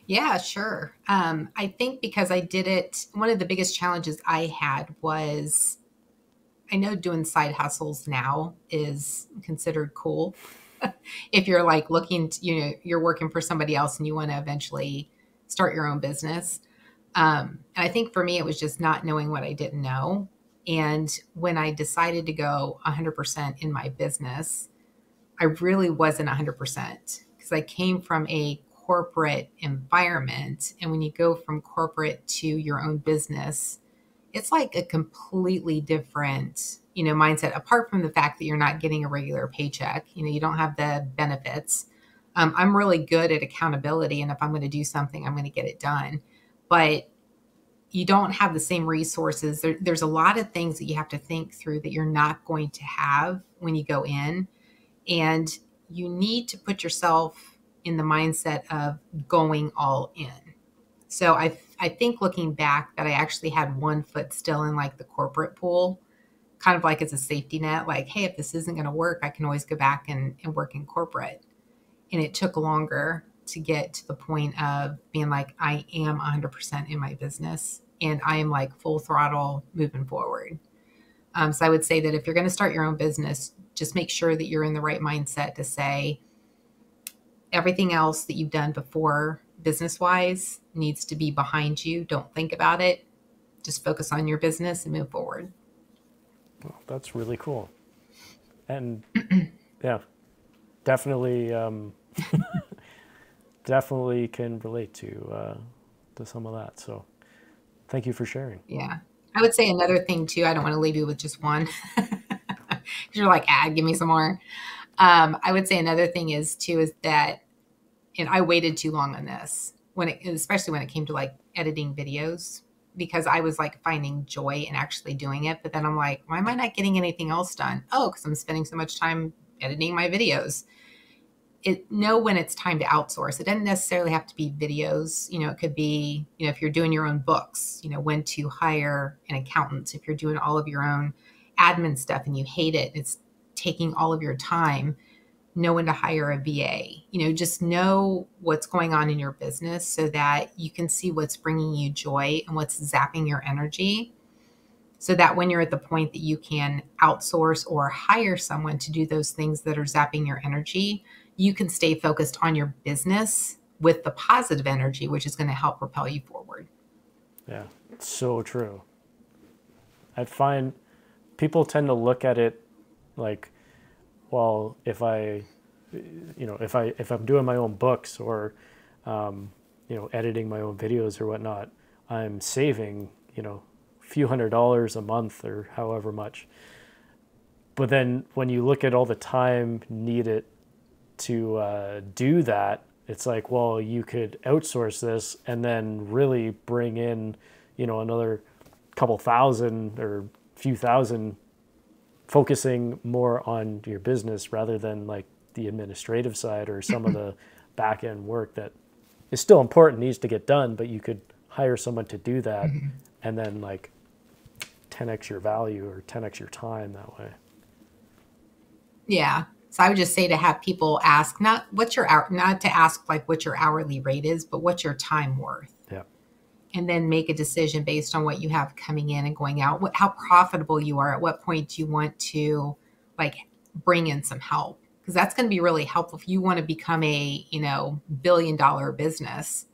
Yeah, sure. Um, I think because I did it, one of the biggest challenges I had was I know doing side hustles now is considered cool. if you're like looking, to, you know, you're working for somebody else and you want to eventually start your own business. Um, and I think for me, it was just not knowing what I didn't know. And when I decided to go 100% in my business, I really wasn't 100% because I came from a corporate environment. And when you go from corporate to your own business, it's like a completely different you know mindset apart from the fact that you're not getting a regular paycheck you know you don't have the benefits. Um, i'm really good at accountability and if i'm going to do something i'm going to get it done. But you don't have the same resources. There, there's a lot of things that you have to think through that you're not going to have when you go in and you need to put yourself in the mindset of going all in. So I I think looking back that I actually had one foot still in like the corporate pool, kind of like as a safety net, like, hey, if this isn't going to work, I can always go back and, and work in corporate. And it took longer to get to the point of being like, I am 100% in my business and I am like full throttle moving forward. Um, so I would say that if you're going to start your own business, just make sure that you're in the right mindset to say everything else that you've done before business wise needs to be behind you. Don't think about it. Just focus on your business and move forward. Well, that's really cool. And yeah, definitely, um, definitely can relate to uh, to some of that. So thank you for sharing. Yeah. I would say another thing too. I don't want to leave you with just one because you're like, ah, give me some more. Um, I would say another thing is too is that, and I waited too long on this when it, especially when it came to like editing videos because I was like finding joy in actually doing it. But then I'm like, why am I not getting anything else done? Oh, because I'm spending so much time editing my videos. It know when it's time to outsource. It doesn't necessarily have to be videos. You know, it could be, you know, if you're doing your own books, you know, when to hire an accountant. If you're doing all of your own admin stuff and you hate it, it's taking all of your time know when to hire a VA. You know, just know what's going on in your business so that you can see what's bringing you joy and what's zapping your energy. So that when you're at the point that you can outsource or hire someone to do those things that are zapping your energy, you can stay focused on your business with the positive energy, which is going to help propel you forward. Yeah, so true. I find people tend to look at it like well, if I, you know, if I if I'm doing my own books or, um, you know, editing my own videos or whatnot, I'm saving, you know, a few hundred dollars a month or however much. But then when you look at all the time needed to uh, do that, it's like, well, you could outsource this and then really bring in, you know, another couple thousand or few thousand focusing more on your business rather than like the administrative side or some of the back end work that is still important needs to get done but you could hire someone to do that mm-hmm. and then like 10x your value or 10x your time that way. Yeah. So i would just say to have people ask not what's your hour not to ask like what your hourly rate is but what's your time worth and then make a decision based on what you have coming in and going out. What, how profitable you are at what point do you want to like bring in some help? Because that's going to be really helpful. If you want to become a you know billion dollar business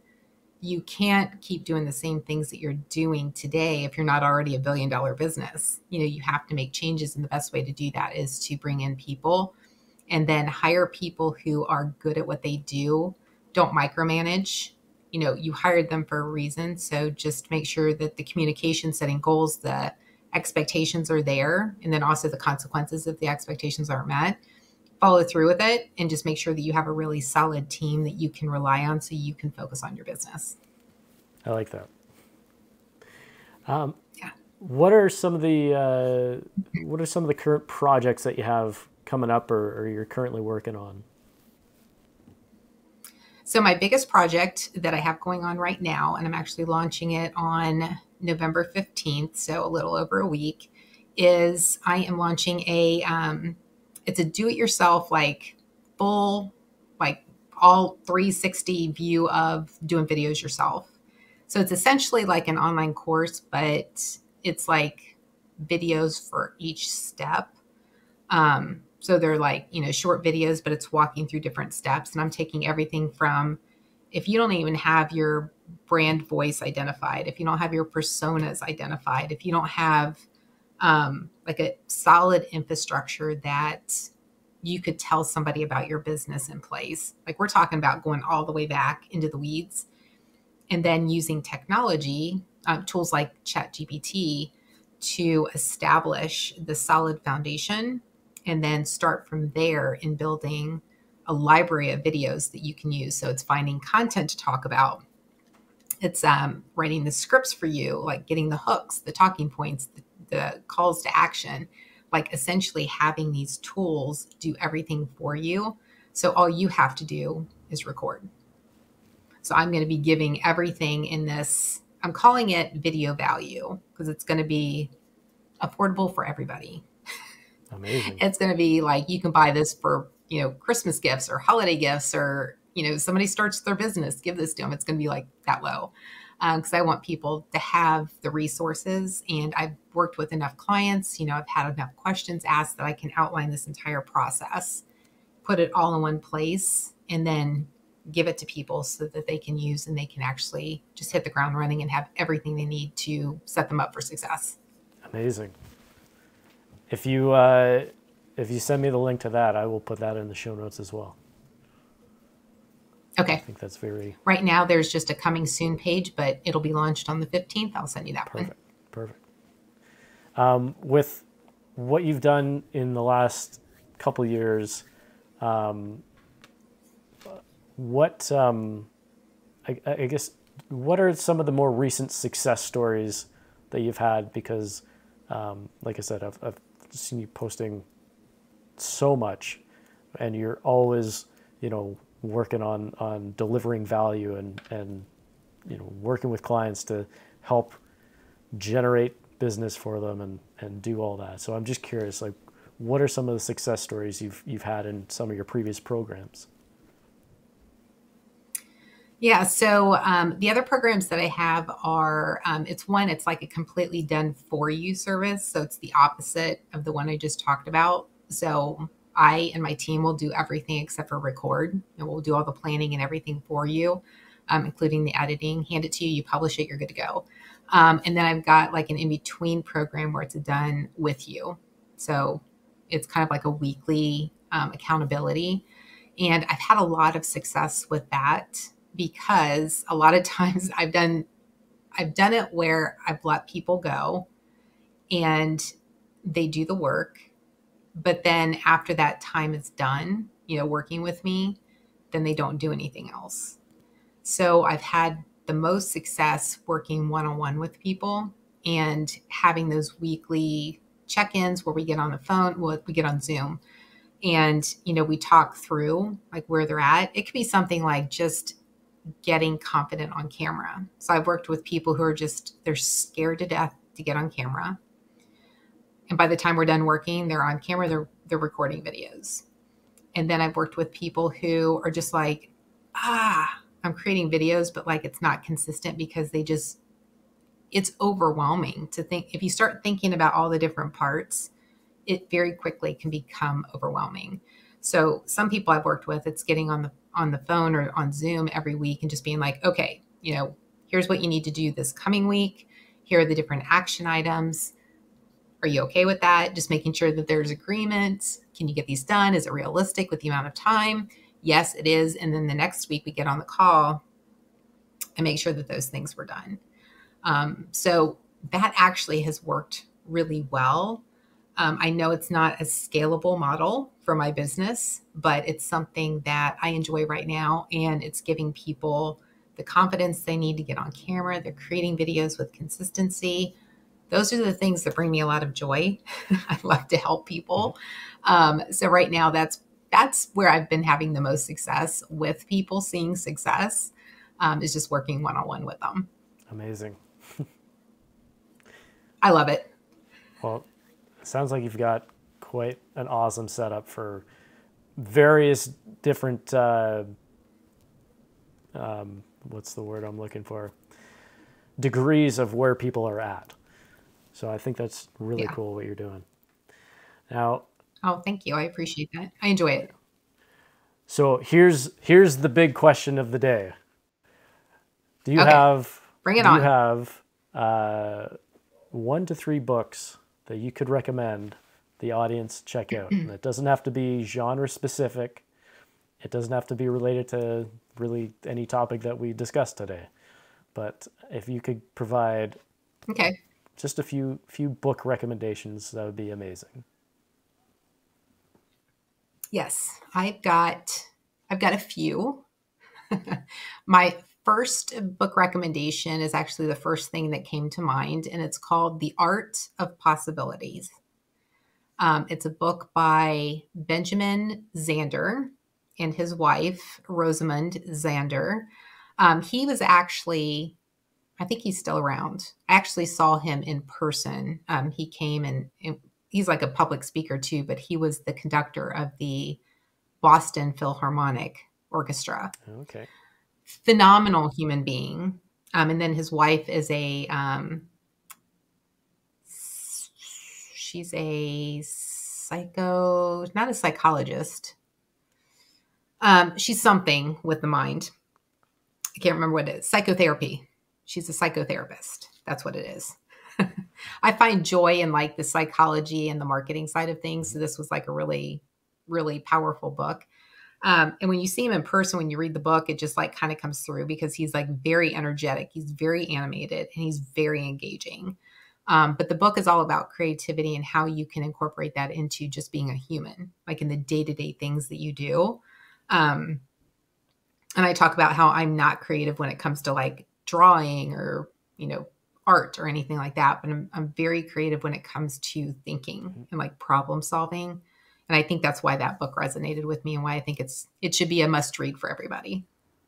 you can't keep doing the same things that you're doing today if you're not already a billion dollar business. You know you have to make changes and the best way to do that is to bring in people and then hire people who are good at what they do don't micromanage you know you hired them for a reason. So just make sure that the communication setting goals the expectations are there and then also the consequences if the expectations aren't met. Follow through with it and just make sure that you have a really solid team that you can rely on so you can focus on your business. I like that. Um, yeah. what are some of the uh, what are some of the current projects that you have coming up or, or you're currently working on so, my biggest project that I have going on right now, and I'm actually launching it on November 15th, so a little over a week, is I am launching a, um, it's a do it yourself, like full, like all 360 view of doing videos yourself. So, it's essentially like an online course, but it's like videos for each step. Um, so they're like, you know, short videos, but it's walking through different steps. And I'm taking everything from if you don't even have your brand voice identified, if you don't have your personas identified, if you don't have um, like a solid infrastructure that you could tell somebody about your business in place, like we're talking about going all the way back into the weeds and then using technology, um, tools like ChatGPT to establish the solid foundation and then start from there in building a library of videos that you can use. So it's finding content to talk about. It's um, writing the scripts for you, like getting the hooks, the talking points, the, the calls to action, like essentially having these tools do everything for you. So all you have to do is record. So I'm going to be giving everything in this, I'm calling it video value because it's going to be affordable for everybody. Amazing. It's going to be like you can buy this for, you know, Christmas gifts or holiday gifts or, you know, somebody starts their business, give this to them. It's going to be like that low. Because um, I want people to have the resources. And I've worked with enough clients, you know, I've had enough questions asked that I can outline this entire process, put it all in one place, and then give it to people so that they can use and they can actually just hit the ground running and have everything they need to set them up for success. Amazing. If you uh, if you send me the link to that, I will put that in the show notes as well. Okay. I think that's very Right now, there's just a coming soon page, but it'll be launched on the 15th. I'll send you that one. perfect. Perfect. Um, with what you've done in the last couple years, um, what um, I, I guess what are some of the more recent success stories that you've had? Because, um, like I said, I've, I've seen you posting so much, and you're always, you know, working on on delivering value and and you know working with clients to help generate business for them and and do all that. So I'm just curious, like, what are some of the success stories you've you've had in some of your previous programs? Yeah. So um, the other programs that I have are um, it's one, it's like a completely done for you service. So it's the opposite of the one I just talked about. So I and my team will do everything except for record, and we'll do all the planning and everything for you, um, including the editing. Hand it to you, you publish it, you're good to go. Um, and then I've got like an in between program where it's done with you. So it's kind of like a weekly um, accountability. And I've had a lot of success with that because a lot of times I've done I've done it where I've let people go and they do the work but then after that time is done, you know, working with me, then they don't do anything else. So I've had the most success working one-on-one with people and having those weekly check-ins where we get on the phone, well, we get on Zoom and you know we talk through like where they're at it could be something like just getting confident on camera. So I've worked with people who are just, they're scared to death to get on camera. And by the time we're done working, they're on camera, they're, they're recording videos. And then I've worked with people who are just like, ah, I'm creating videos, but like it's not consistent because they just, it's overwhelming to think. If you start thinking about all the different parts, it very quickly can become overwhelming. So some people I've worked with, it's getting on the on the phone or on Zoom every week and just being like, okay, you know, here's what you need to do this coming week. Here are the different action items. Are you okay with that? Just making sure that there's agreement. Can you get these done? Is it realistic with the amount of time? Yes, it is. And then the next week we get on the call and make sure that those things were done. Um, so that actually has worked really well. Um, I know it's not a scalable model for my business, but it's something that I enjoy right now. And it's giving people the confidence they need to get on camera. They're creating videos with consistency. Those are the things that bring me a lot of joy. I love to help people. Um, so right now, that's that's where I've been having the most success with people seeing success. Um, is just working one on one with them. Amazing. I love it. Well, it sounds like you've got quite an awesome setup for various different uh, um, what's the word I'm looking for degrees of where people are at. So I think that's really Yeah. cool what you're doing. Now, Oh, thank you. I appreciate that. I enjoy it. so here's here's the big question of the day. Do you Okay. have Bring it do on. you have uh, one to three books that you could recommend the audience check out? and it doesn't have to be genre specific. It doesn't have to be related to really any topic that we discussed today. But if you could provide Okay. just a few few book recommendations, that would be amazing. Yes, I've got I've got a few. My first book recommendation is actually the first thing that came to mind, and it's called The Art of Possibilities. Um, it's a book by Benjamin Zander and his wife, Rosamund Zander. Um, he was actually, I think he's still around. I actually saw him in person. Um, he came and, and he's like a public speaker too, but he was the conductor of the Boston Philharmonic Orchestra. Okay. Phenomenal human being. Um, and then his wife is a, um, she's a psycho, not a psychologist. Um, she's something with the mind. I can't remember what it is. Psychotherapy. She's a psychotherapist. That's what it is. I find joy in like the psychology and the marketing side of things. So this was like a really, really powerful book. Um, and when you see him in person, when you read the book, it just like kind of comes through because he's like very energetic, he's very animated, and he's very engaging. Um, but the book is all about creativity and how you can incorporate that into just being a human, like in the day to day things that you do. Um, and I talk about how I'm not creative when it comes to like drawing or, you know, art or anything like that, but I'm, I'm very creative when it comes to thinking and like problem solving. And I think that's why that book resonated with me and why I think it's it should be a must read for everybody.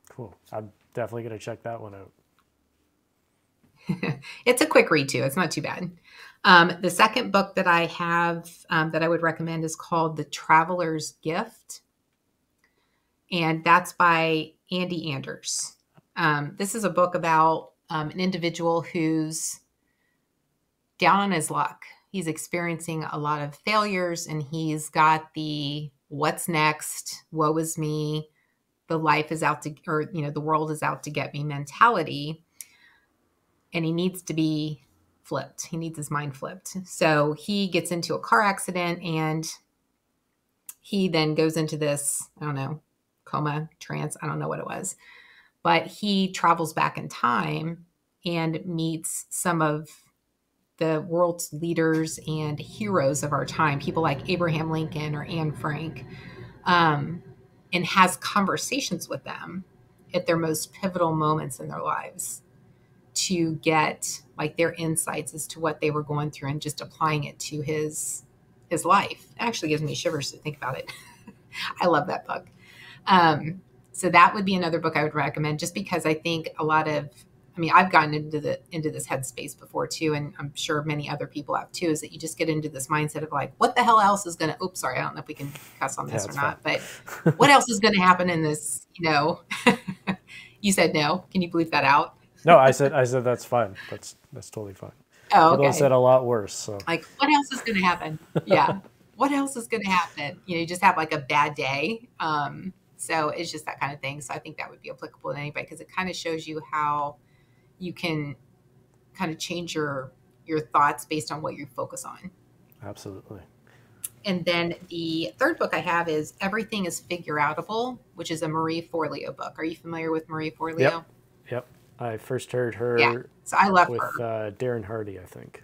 Cool. I'm definitely going to check that one out. it's a quick read too. It's not too bad. Um, the second book that I have um, that I would recommend is called The Traveler's Gift, and that's by Andy Andrews. Um, this is a book about um, an individual who's down on his luck. He's experiencing a lot of failures, and he's got the "What's next? Woe is me." The life is out to, or you know, the world is out to get me mentality and he needs to be flipped. He needs his mind flipped. So he gets into a car accident and he then goes into this, I don't know, coma, trance, I don't know what it was. But he travels back in time and meets some of the world's leaders and heroes of our time, people like Abraham Lincoln or Anne Frank, um, and has conversations with them at their most pivotal moments in their lives to get like their insights as to what they were going through and just applying it to his his life. It actually gives me shivers to think about it. I love that book. Um, so that would be another book I would recommend just because I think a lot of I mean, I've gotten into the into this headspace before too, and I'm sure many other people have too. Is that you just get into this mindset of like, what the hell else is going to? Oops, sorry, I don't know if we can cuss on this yeah, or not, fine. but what else is going to happen in this? You know, you said no. Can you believe that out? no, I said I said that's fine. That's that's totally fine. Oh, okay. People said a lot worse. So like, what else is going to happen? Yeah, what else is going to happen? You know, you just have like a bad day. Um, so it's just that kind of thing. So I think that would be applicable to anybody because it kind of shows you how you can kind of change your your thoughts based on what you focus on. Absolutely. And then the third book I have is Everything is Figure Outable, which is a Marie Forleo book. Are you familiar with Marie Forleo? Yep. Yep. I first heard her. Yeah. So I love with her. Uh, Darren Hardy, I think.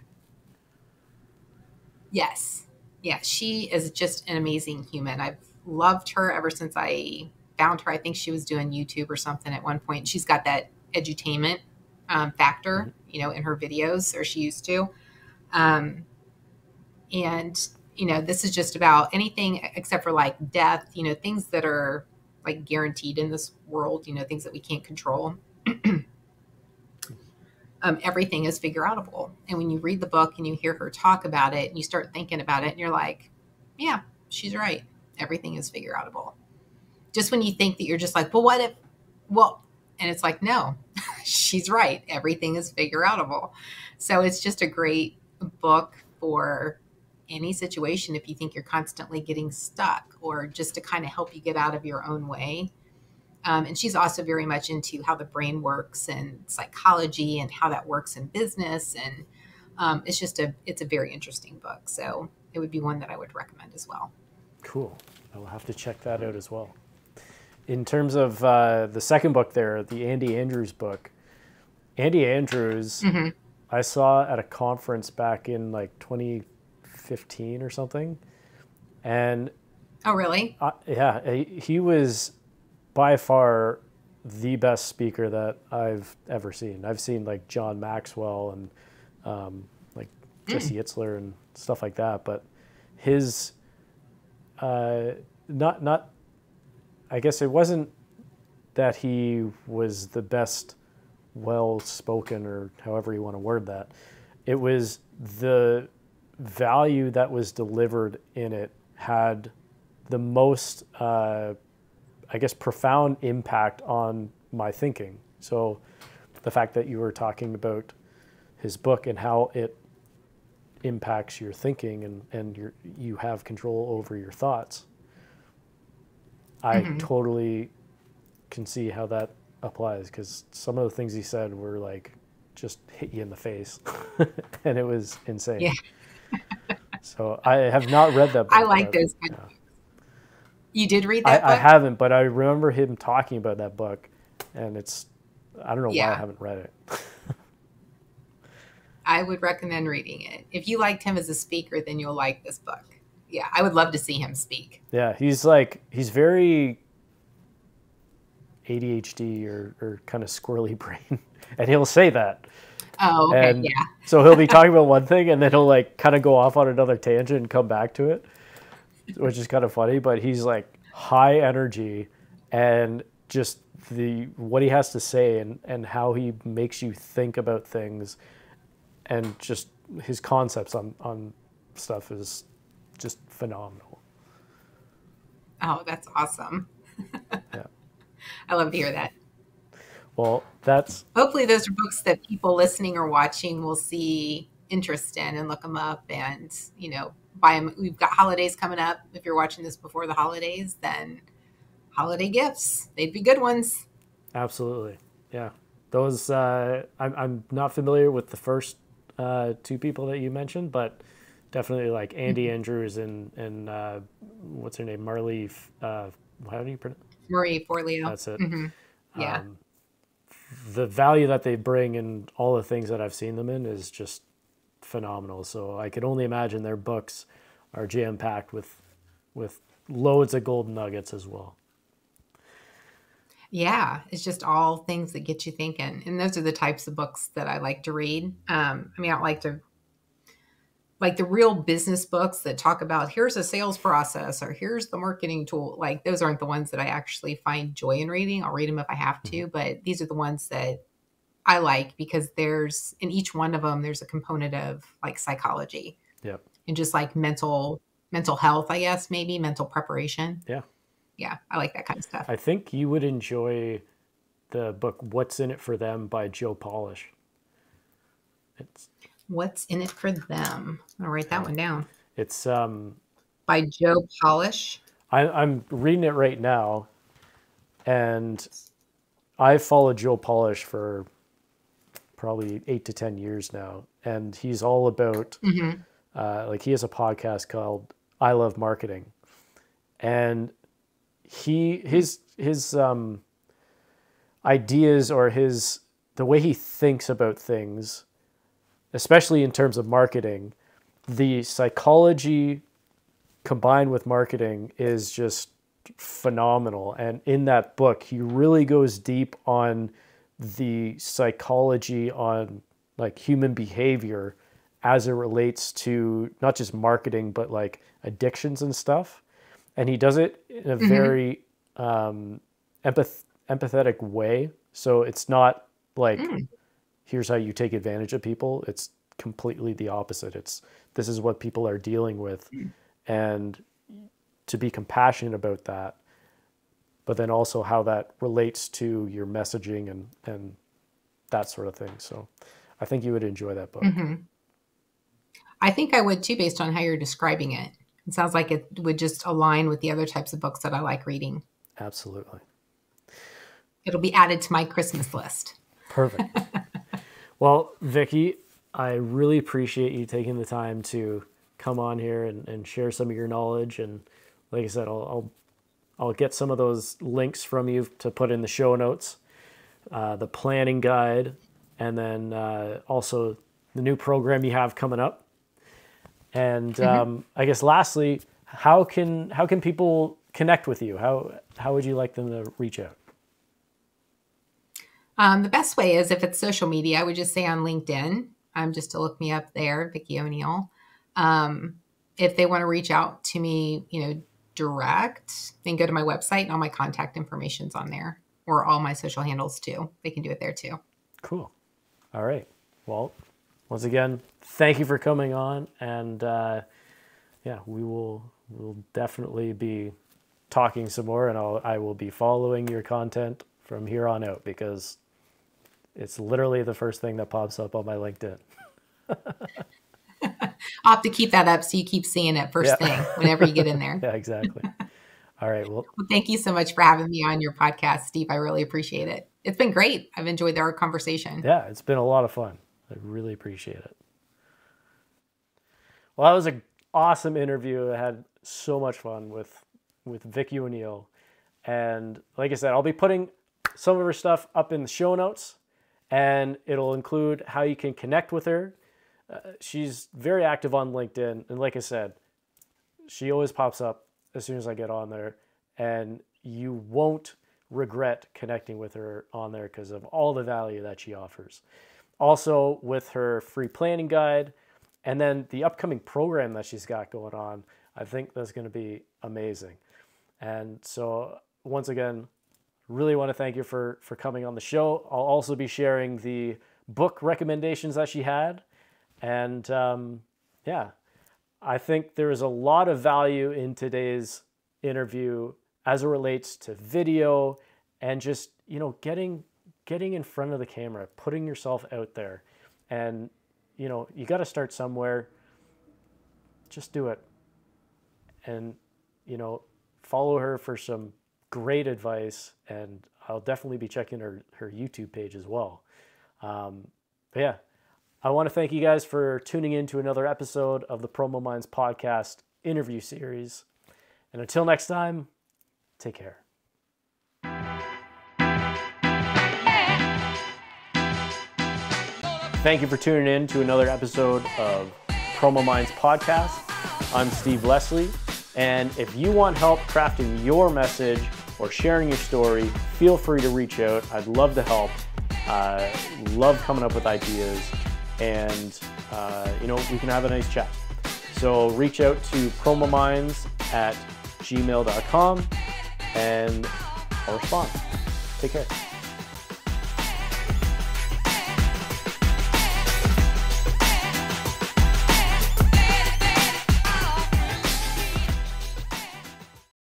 Yes. Yeah, she is just an amazing human. I've loved her ever since I found her. I think she was doing YouTube or something at one point. She's got that edutainment um, factor, mm-hmm. you know, in her videos, or she used to. Um, and you know, this is just about anything except for like death. You know, things that are like guaranteed in this world. You know, things that we can't control. um, everything is figure outable. And when you read the book and you hear her talk about it and you start thinking about it and you're like, yeah, she's right. Everything is figure outable. Just when you think that you're just like, well, what if, well, and it's like, no, she's right. Everything is figure outable. So it's just a great book for any situation if you think you're constantly getting stuck or just to kind of help you get out of your own way um, and she's also very much into how the brain works and psychology and how that works in business. And um, it's just a it's a very interesting book. So it would be one that I would recommend as well. Cool. I will have to check that out as well. In terms of uh, the second book, there, the Andy Andrews book, Andy Andrews, mm-hmm. I saw at a conference back in like 2015 or something, and oh really? I, yeah, he was by far the best speaker that I've ever seen. I've seen like John Maxwell and um, like Jesse mm. Itzler and stuff like that, but his uh, not not I guess it wasn't that he was the best well spoken or however you want to word that. It was the value that was delivered in it had the most uh, I guess, profound impact on my thinking. So the fact that you were talking about his book and how it impacts your thinking and, and your, you have control over your thoughts. I mm-hmm. totally can see how that applies because some of the things he said were like just hit you in the face and it was insane. Yeah. so I have not read that book. I like those. Yeah. You did read I, that book? I haven't, but I remember him talking about that book, and it's I don't know why I haven't read it. I would recommend reading it. If you liked him as a speaker, then you'll like this book. Yeah, I would love to see him speak. Yeah, he's like he's very ADHD or, or kind of squirrely brain, and he'll say that. Oh, okay, And- yeah. So he'll be talking about one thing, and then he'll like kind of go off on another tangent and come back to it, which is kind of funny. But he's like high energy, and just the what he has to say and and how he makes you think about things, and just his concepts on on stuff is just phenomenal. Oh, that's awesome. Yeah. I love to hear that. Well, that's Hopefully, those are books that people listening or watching will see interest in and look them up and, you know, buy them. We've got holidays coming up. If you're watching this before the holidays, then holiday gifts, they'd be good ones. Absolutely, yeah. Those uh, I'm I'm not familiar with the first uh, two people that you mentioned, but definitely like Andy Andrews and and uh, what's her name, Marley. Uh, how do you pronounce? Marie Forleo. That's it. hmm Yeah. Um, the value that they bring and all the things that I've seen them in is just phenomenal. So I could only imagine their books are jam packed with with loads of gold nuggets as well. Yeah, it's just all things that get you thinking. And those are the types of books that I like to read. Um, I mean, I don't like to like the real business books that talk about here's a sales process or here's the marketing tool. Like those aren't the ones that I actually find joy in reading. I'll read them if I have to, mm-hmm. but these are the ones that I like because there's in each one of them there's a component of like psychology Yep. and just like mental mental health, I guess maybe mental preparation. Yeah. Yeah, I like that kind of stuff. I think you would enjoy the book "What's in It for Them" by Joe Polish. It's What's in it for them? I'll write that one down. it's um By Joe Polish. I, I'm reading it right now, and I've followed Joe Polish for probably eight to ten years now, and he's all about Mhm. uh, like he has a podcast called I Love Marketing, and he his his um, ideas or his the way he thinks about things, especially in terms of marketing, the psychology combined with marketing is just phenomenal. And in that book, he really goes deep on the psychology on like human behavior as it relates to not just marketing but like addictions and stuff. And he does it in a very um, empath- empathetic way. So it's not like here's how you take advantage of people. It's completely the opposite. It's this is what people are dealing with, hmm. and to be compassionate about that, but then also how that relates to your messaging and and that sort of thing. So, I think you would enjoy that book. Mm-hmm. I think I would too, based on how you're describing it. It sounds like it would just align with the other types of books that I like reading. Absolutely It'll be added to my Christmas list. perfect. well, Vicki, I really appreciate you taking the time to come on here and, and share some of your knowledge. And like I said, I'll, I'll I'll get some of those links from you to put in the show notes, uh, the planning guide, and then uh, also the new program you have coming up. And um, I guess lastly, how can how can people connect with you? How how would you like them to reach out? Um, the best way is if it's social media, I would just say on LinkedIn, um, just to look me up there, Vicki O'Neill. Um, if they want to reach out to me, you know, direct, then go to my website and all my contact information's on there, or all my social handles too. They can do it there too. Cool. All right. Well, once again, thank you for coming on, and uh, yeah, we will We'll definitely be talking some more, and I'll, I will be following your content from here on out because it's literally the first thing that pops up on my LinkedIn. I'll have to keep that up so you keep seeing it first Yeah. thing whenever you get in there. Yeah, exactly. All right. Well, Well, thank you so much for having me on your podcast, Steve. I really appreciate it. It's been great. I've enjoyed our conversation. yeah, it's been a lot of fun. I really appreciate it. Well, that was an awesome interview. I had so much fun with with Vicki O'Neill. And like I said, I'll be putting some of her stuff up in the show notes, and it'll include how you can connect with her. Uh, she's very active on LinkedIn, and like I said, she always pops up as soon as I get on there, and you won't regret connecting with her on there because of all the value that she offers. Also, with her free planning guide, and then the upcoming program that she's got going on, I think that's going to be amazing. And so, once again, really want to thank you for for coming on the show. I'll also be sharing the book recommendations that she had, and um, yeah, I think there is a lot of value in today's interview as it relates to video and just you know getting getting in front of the camera, putting yourself out there, and you know you got to start somewhere. Just do it, and you know follow her for some great advice, and I'll definitely be checking her her YouTube page as well. Um, but yeah, I want to thank you guys for tuning in to another episode of the PromoMinds podcast interview series. And until next time, take care. Thank you for tuning in to another episode of PromoMinds podcast. I'm Steve Leslie, and if you want help crafting your message or sharing your story, feel free to reach out. I'd love to help. Uh, love coming up with ideas, and uh, you know we can have a nice chat. So reach out to promominds at gmail.com and I'll respond. Take care.